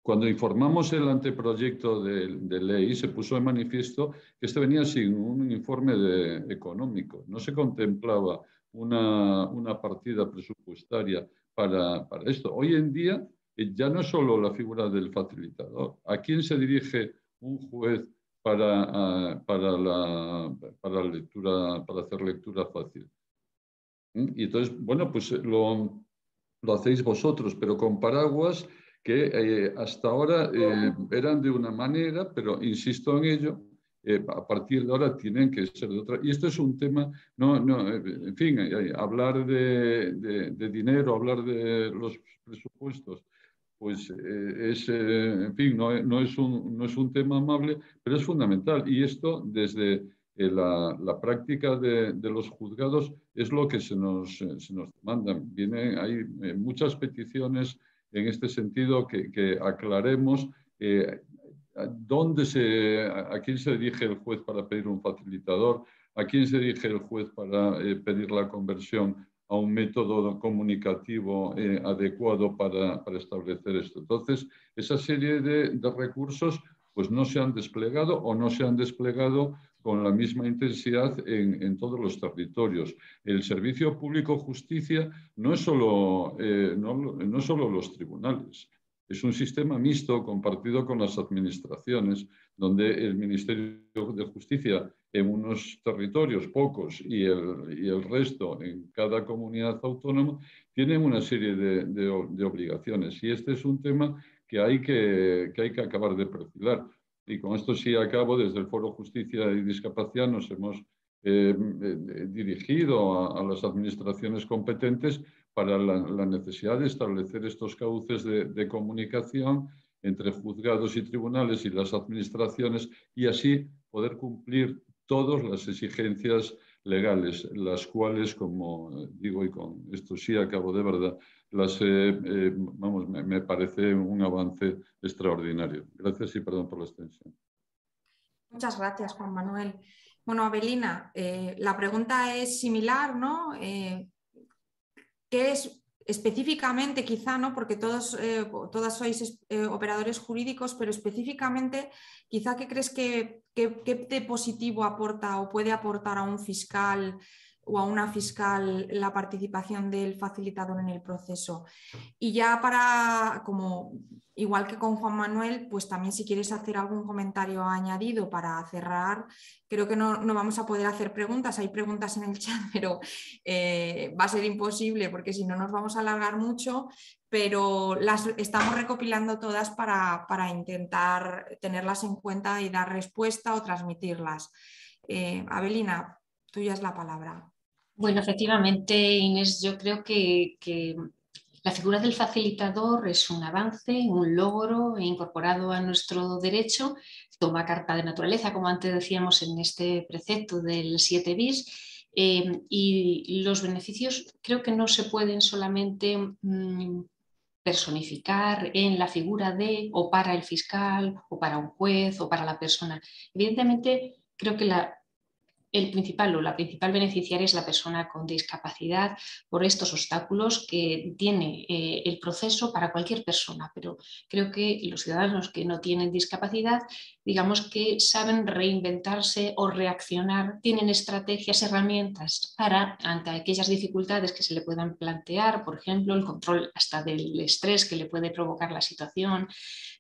Cuando informamos el anteproyecto de, ley, se puso de manifiesto que este venía sin un informe económico. No se contemplaba una, partida presupuestaria para, esto. Hoy en día eh, ya no es solo la figura del facilitador. ¿A quién se dirige un juez para, ah, para, la, para, lectura, para hacer lectura fácil? ¿Mm? Y entonces, bueno, pues eh, lo, lo hacéis vosotros, pero con paraguas que eh, hasta ahora eh, eran de una manera, pero insisto en ello, eh, a partir de ahora tienen que ser de otra. Y esto es un tema, no, no en fin, hablar de, de, dinero, hablar de los presupuestos, pues es, en fin, no, no, es un, no es un tema amable, pero es fundamental. Y esto desde la, la, práctica de, de, los juzgados es lo que se nos, se nos demanda. Vienen, hay muchas peticiones en este sentido que, aclaremos eh, dónde se, a quién se dirige el juez para pedir un facilitador, a quién se dirige el juez para eh, pedir la conversión a un método comunicativo eh, adecuado para, establecer esto. Entonces, esa serie de, recursos pues no se han desplegado o no se han desplegado con la misma intensidad en, todos los territorios. El servicio público justicia no es solo, eh, no, no solo los tribunales, es un sistema mixto compartido con las administraciones, donde el Ministerio de Justicia en unos territorios, pocos, y el, y el resto en cada comunidad autónoma, tienen una serie de, de, obligaciones. Y este es un tema que hay que, que hay que acabar de perfilar. Y con esto sí acabo, desde el Foro Justicia y Discapacidad nos hemos eh, eh, dirigido a, las administraciones competentes para la, necesidad de establecer estos cauces de, comunicación entre juzgados y tribunales y las administraciones y así poder cumplir todas las exigencias legales, las cuales, como digo, y con esto sí acabo de verdad, las, eh, vamos, me, parece un avance extraordinario. Gracias y perdón por la extensión. Muchas gracias, Juan Manuel. Bueno, Abelina, eh, la pregunta es similar, ¿no? Eh, ¿Qué es específicamente, quizá, ¿no? Porque todos, todas sois operadores jurídicos, pero específicamente, quizá, ¿qué crees que, qué de positivo aporta o puede aportar a un fiscal o a una fiscal la participación del facilitador en el proceso. Y ya para, como igual que con Juan Manuel, pues también si quieres hacer algún comentario añadido para cerrar, creo que no, vamos a poder hacer preguntas, hay preguntas en el chat, *laughs* pero eh, va a ser imposible porque si no nos vamos a alargar mucho, pero las estamos recopilando todas para, intentar tenerlas en cuenta y dar respuesta o transmitirlas. Eh, Abelina, tuya es la palabra. Bueno, efectivamente, Inés, yo creo que, la figura del facilitador es un avance, un logro incorporado a nuestro derecho, toma carta de naturaleza, como antes decíamos en este precepto del 7 bis, eh, y los beneficios creo que no se pueden solamente mm, personificar en la figura de o para el fiscal o para un juez o para la persona. Evidentemente, creo que la, el principal o la principal beneficiaria es la persona con discapacidad por estos obstáculos que tiene eh, el proceso para cualquier persona, pero creo que los ciudadanos que no tienen discapacidad, digamos que saben reinventarse o reaccionar, tienen estrategias, herramientas para, ante aquellas dificultades que se le puedan plantear, por ejemplo, el control hasta del estrés que le puede provocar la situación,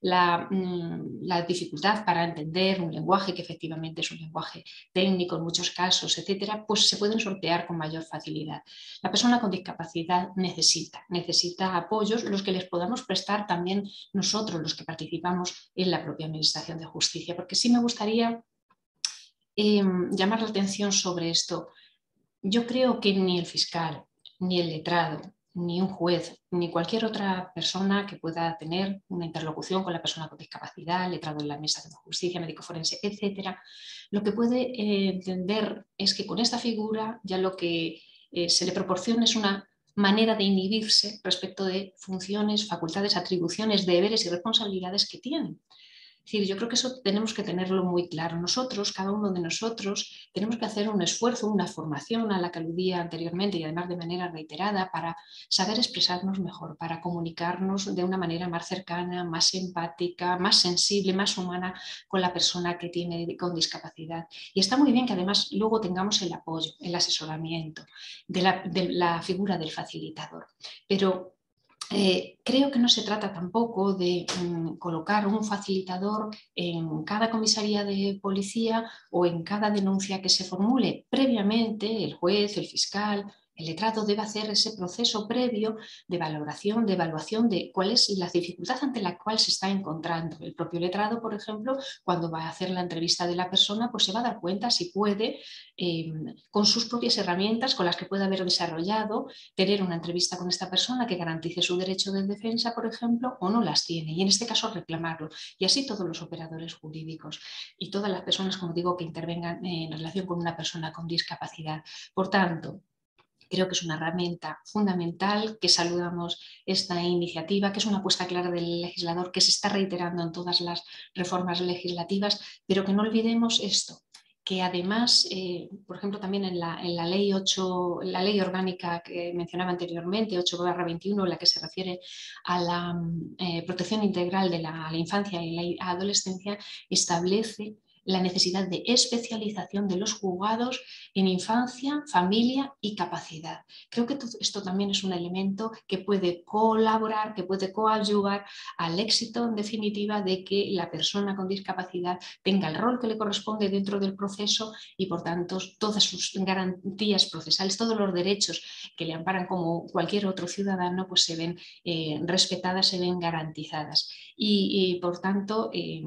la, mm, dificultad para entender un lenguaje que efectivamente es un lenguaje técnico en muchos casos, etcétera, pues se pueden sortear con mayor facilidad. La persona con discapacidad necesita, necesita apoyos, los que les podamos prestar también nosotros, los que participamos en la propia Administración de Justicia, porque sí me gustaría em, llamar la atención sobre esto. Yo creo que ni el fiscal, ni el letrado, ni un juez, ni cualquier otra persona que pueda tener una interlocución con la persona con discapacidad, letrado en la mesa de justicia, médico forense, etcétera, lo que puede eh, entender es que con esta figura ya lo que eh, se le proporciona es una manera de inhibirse respecto de funciones, facultades, atribuciones, deberes y responsabilidades que tienen decir, yo creo que eso tenemos que tenerlo muy claro. Nosotros, cada uno de nosotros, tenemos que hacer un esfuerzo, una formación a la que aludía anteriormente y además de manera reiterada para saber expresarnos mejor, para comunicarnos de una manera más cercana, más empática, más sensible, más humana con la persona que tiene con discapacidad. Y está muy bien que además luego tengamos el apoyo, el asesoramiento de la, de la figura del facilitador. Pero eh, creo que no se trata tampoco de mm, colocar un facilitador en cada comisaría de policía o en cada denuncia que se formule. Previamente, el juez, el fiscal el letrado debe hacer ese proceso previo de valoración, de evaluación de cuál es la dificultad ante la cual se está encontrando. El propio letrado, por ejemplo, cuando va a hacer la entrevista de la persona, pues se va a dar cuenta si puede, em, con sus propias herramientas, con las que puede haber desarrollado, tener una entrevista con esta persona que garantice su derecho de defensa, por ejemplo, o no las tiene. Y en este caso reclamarlo. Y así todos los operadores jurídicos y todas las personas, como digo, que intervengan en relación con una persona con discapacidad. Por tanto, Creo que es una herramienta fundamental, que saludamos esta iniciativa, que es una apuesta clara del legislador que se está reiterando en todas las reformas legislativas, pero que no olvidemos esto, que además, eh, por ejemplo, también en la, ley 8, la ley orgánica que mencionaba anteriormente, 8-21, la que se refiere a la eh, protección integral de la, la, infancia y la adolescencia, establece la necesidad de especialización de los juzgados en infancia, familia y capacidad. Creo que esto también es un elemento que puede colaborar, que puede coadyuvar al éxito en definitiva de que la persona con discapacidad tenga el rol que le corresponde dentro del proceso y por tanto todas sus garantías procesales, todos los derechos que le amparan como cualquier otro ciudadano, pues se ven eh, respetadas, se ven garantizadas. Y, por tanto, eh,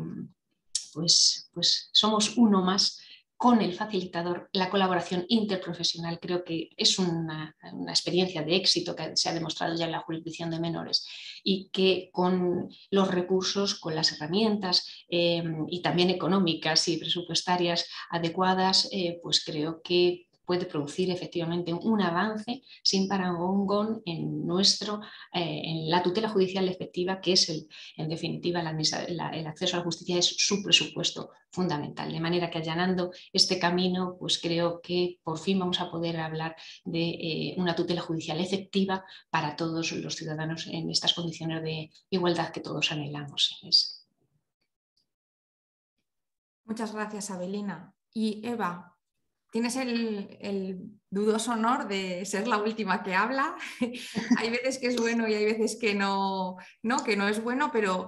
pues, pues somos uno más con el facilitador, la colaboración interprofesional. Creo que es una, experiencia de éxito que se ha demostrado ya en la jurisdicción de menores y que con los recursos, con las herramientas eh, y también económicas y presupuestarias adecuadas, eh, pues creo que puede producir efectivamente un avance sin parangón en nuestro, eh, en la tutela judicial efectiva, que es el, en definitiva el acceso a la justicia es su presupuesto fundamental. De manera que allanando este camino, pues creo que por fin vamos a poder hablar de eh, una tutela judicial efectiva para todos los ciudadanos en estas condiciones de igualdad que todos anhelamos. Muchas gracias, Abelina. Y Eva, tienes el, dudoso honor de ser la última que habla. *laughs* hay veces que es bueno y hay veces que no, no, que no es bueno, pero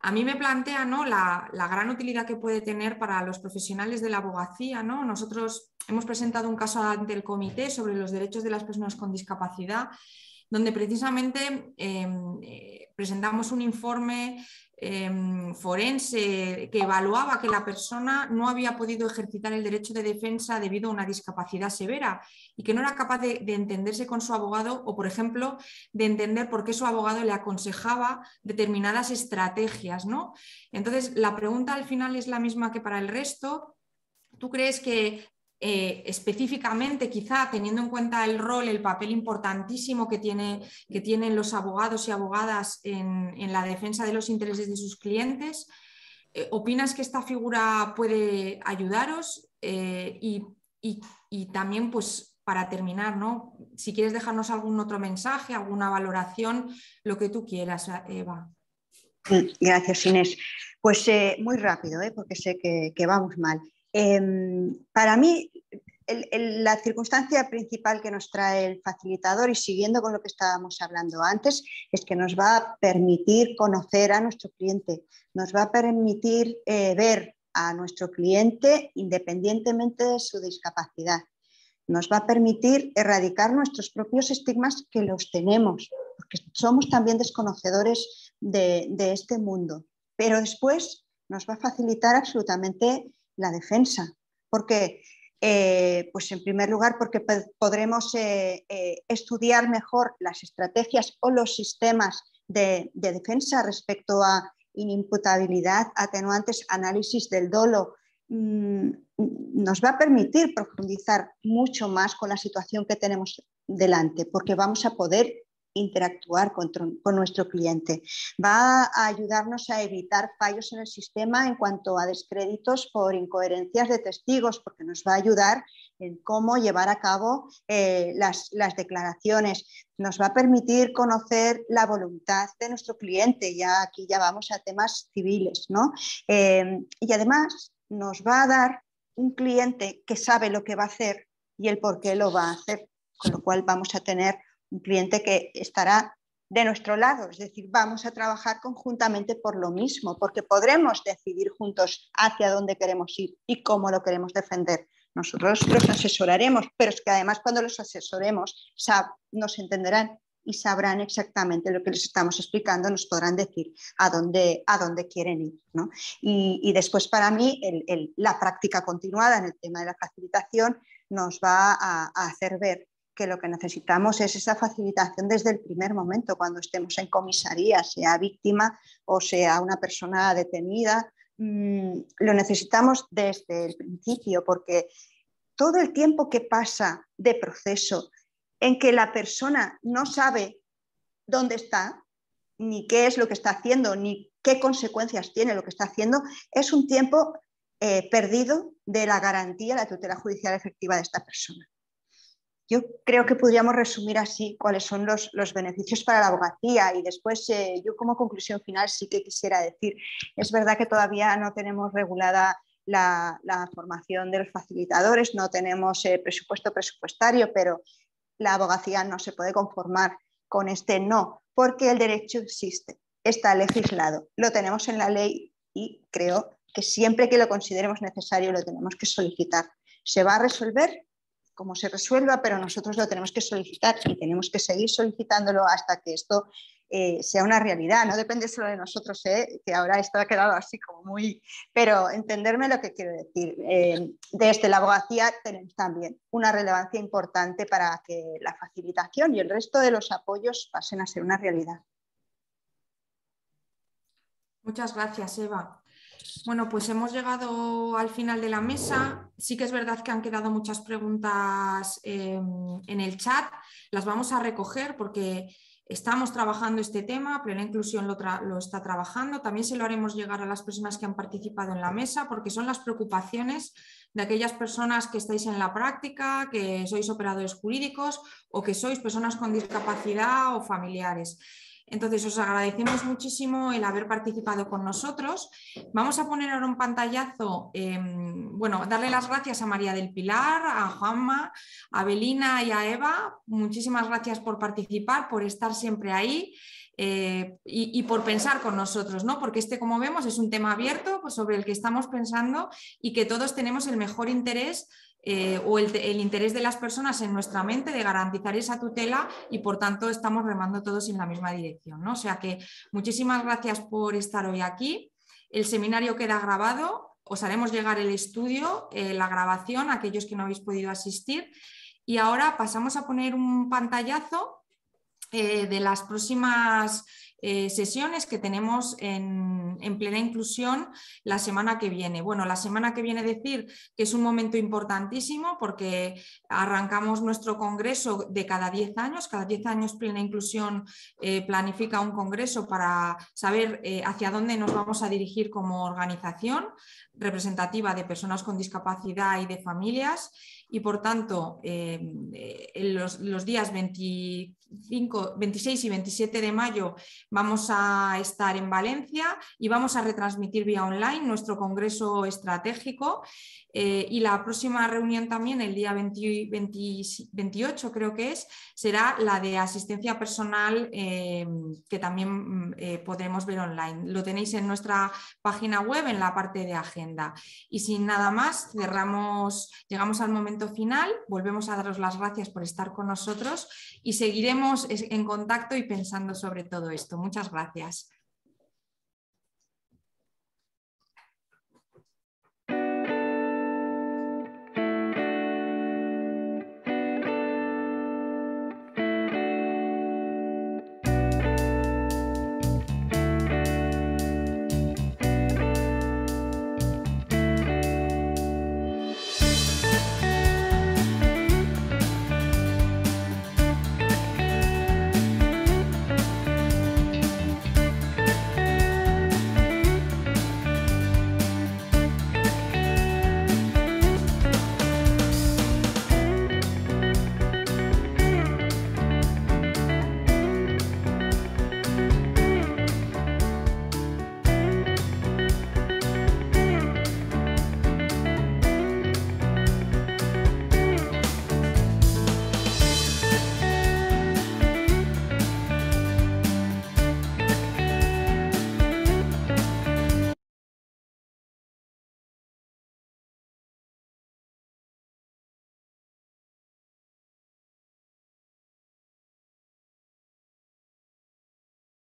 a mí me plantea ¿no? la, gran utilidad que puede tener para los profesionales de la abogacía. ¿no? Nosotros hemos presentado un caso ante el comité sobre los derechos de las personas con discapacidad, donde precisamente em, eh, presentamos un informe Em, forense que evaluaba que la persona no había podido ejercitar el derecho de defensa debido a una discapacidad severa y que no era capaz de, entenderse con su abogado o, por ejemplo, de entender por qué su abogado le aconsejaba determinadas estrategias. ¿no? Entonces, la pregunta al final es la misma que para el resto. ¿Tú crees que eh, específicamente, quizá teniendo en cuenta el rol, el papel importantísimo que, tiene, que tienen los abogados y abogadas en, la defensa de los intereses de sus clientes, eh, ¿opinas que esta figura puede ayudaros? Eh, y, también, pues, para terminar, ¿no? si quieres dejarnos algún otro mensaje, alguna valoración, lo que tú quieras, Eva. Gracias, Inés. Pues muy rápido, porque sé que vamos mal. Em, para mí, la circunstancia principal que nos trae el facilitador, y siguiendo con lo que estábamos hablando antes, es que nos va a permitir conocer a nuestro cliente, nos va a permitir eh, ver a nuestro cliente independientemente de su discapacidad. Nos va a permitir erradicar nuestros propios estigmas que los tenemos, porque somos también desconocedores de, de este mundo. Pero después nos va a facilitar absolutamente la defensa. porque eh, pues en primer lugar, porque podremos eh, eh, estudiar mejor las estrategias o los sistemas de, defensa respecto a inimputabilidad, atenuantes, análisis del dolo, mm, nos va a permitir profundizar mucho más con la situación que tenemos delante, porque vamos a poder interactuar con, nuestro cliente. Va a ayudarnos a evitar fallos en el sistema en cuanto a descréditos por incoherencias de testigos, porque nos va a ayudar en cómo llevar a cabo eh, las, declaraciones. Nos va a permitir conocer la voluntad de nuestro cliente, ya aquí ya vamos a temas civiles, ¿no? Eh, y además nos va a dar un cliente que sabe lo que va a hacer y el por qué lo va a hacer, con lo cual vamos a tener un cliente que estará de nuestro lado, es decir, vamos a trabajar conjuntamente por lo mismo, porque podremos decidir juntos hacia dónde queremos ir y cómo lo queremos defender. Nosotros los asesoraremos, pero es que además cuando los asesoremos nos entenderán y sabrán exactamente lo que les estamos explicando, nos podrán decir a dónde, a dónde quieren ir. Y, después para mí la práctica continuada en el tema de la facilitación nos va a hacer ver que lo que necesitamos es esa facilitación desde el primer momento, cuando estemos en comisaría, sea víctima o sea una persona detenida. Mm, lo necesitamos desde el principio, porque todo el tiempo que pasa de proceso en que la persona no sabe dónde está, ni qué es lo que está haciendo, ni qué consecuencias tiene lo que está haciendo, es un tiempo eh, perdido de la garantía, la tutela judicial efectiva de esta persona. Yo creo que podríamos resumir así cuáles son los, beneficios para la abogacía y después eh, yo como conclusión final sí que quisiera decir, es verdad que todavía no tenemos regulada la, formación de los facilitadores, no tenemos eh, presupuesto presupuestario, pero la abogacía no se puede conformar con este no, porque el derecho existe, está legislado, lo tenemos en la ley y creo que siempre que lo consideremos necesario lo tenemos que solicitar. ¿Se va a resolver? Cómo se resuelva, pero nosotros lo tenemos que solicitar y tenemos que seguir solicitándolo hasta que esto eh, sea una realidad. No depende solo de nosotros, ¿eh? que ahora esto ha quedado así como muy... Pero entenderme lo que quiero decir. Eh, desde la abogacía tenemos también una relevancia importante para que la facilitación y el resto de los apoyos pasen a ser una realidad. Muchas gracias, Eva. Bueno, pues hemos llegado al final de la mesa. Sí que es verdad que han quedado muchas preguntas em, en el chat. Las vamos a recoger porque estamos trabajando este tema, Plena Inclusión lo, lo, está trabajando. También se lo haremos llegar a las personas que han participado en la mesa porque son las preocupaciones de aquellas personas que estáis en la práctica, que sois operadores jurídicos o que sois personas con discapacidad o familiares. Entonces, os agradecemos muchísimo el haber participado con nosotros. Vamos a poner ahora un pantallazo, em, bueno, darle las gracias a María del Pilar, a Juanma, a Belina y a Eva. Muchísimas gracias por participar, por estar siempre ahí. Eh, y, por pensar con nosotros, ¿no? Porque este, como vemos, es un tema abierto pues, sobre el que estamos pensando y que todos tenemos el mejor interés eh, o el, interés de las personas en nuestra mente de garantizar esa tutela y por tanto estamos remando todos en la misma dirección. ¿no? O sea que muchísimas gracias por estar hoy aquí. El seminario queda grabado, os haremos llegar el estudio, eh, la grabación aquellos que no habéis podido asistir. Y ahora pasamos a poner un pantallazo eh, de las próximas eh, sesiones que tenemos en, plena inclusión la semana que viene. Bueno, la semana que viene decir que es un momento importantísimo porque arrancamos nuestro congreso de cada 10 años. Cada 10 años plena inclusión eh, planifica un congreso para saber eh, hacia dónde nos vamos a dirigir como organización representativa de personas con discapacidad y de familias y por tanto en los, los, días 20, 26 y 27 de mayo vamos a estar en Valencia y vamos a retransmitir vía online nuestro congreso estratégico eh, y la próxima reunión también, el día 28 creo que es, será la de asistencia personal eh, que también eh, podremos ver online. Lo tenéis en nuestra página web en la parte de agenda. Y sin nada más, cerramos, llegamos al momento final, volvemos a daros las gracias por estar con nosotros y seguiremos en contacto y pensando sobre todo esto. Muchas gracias.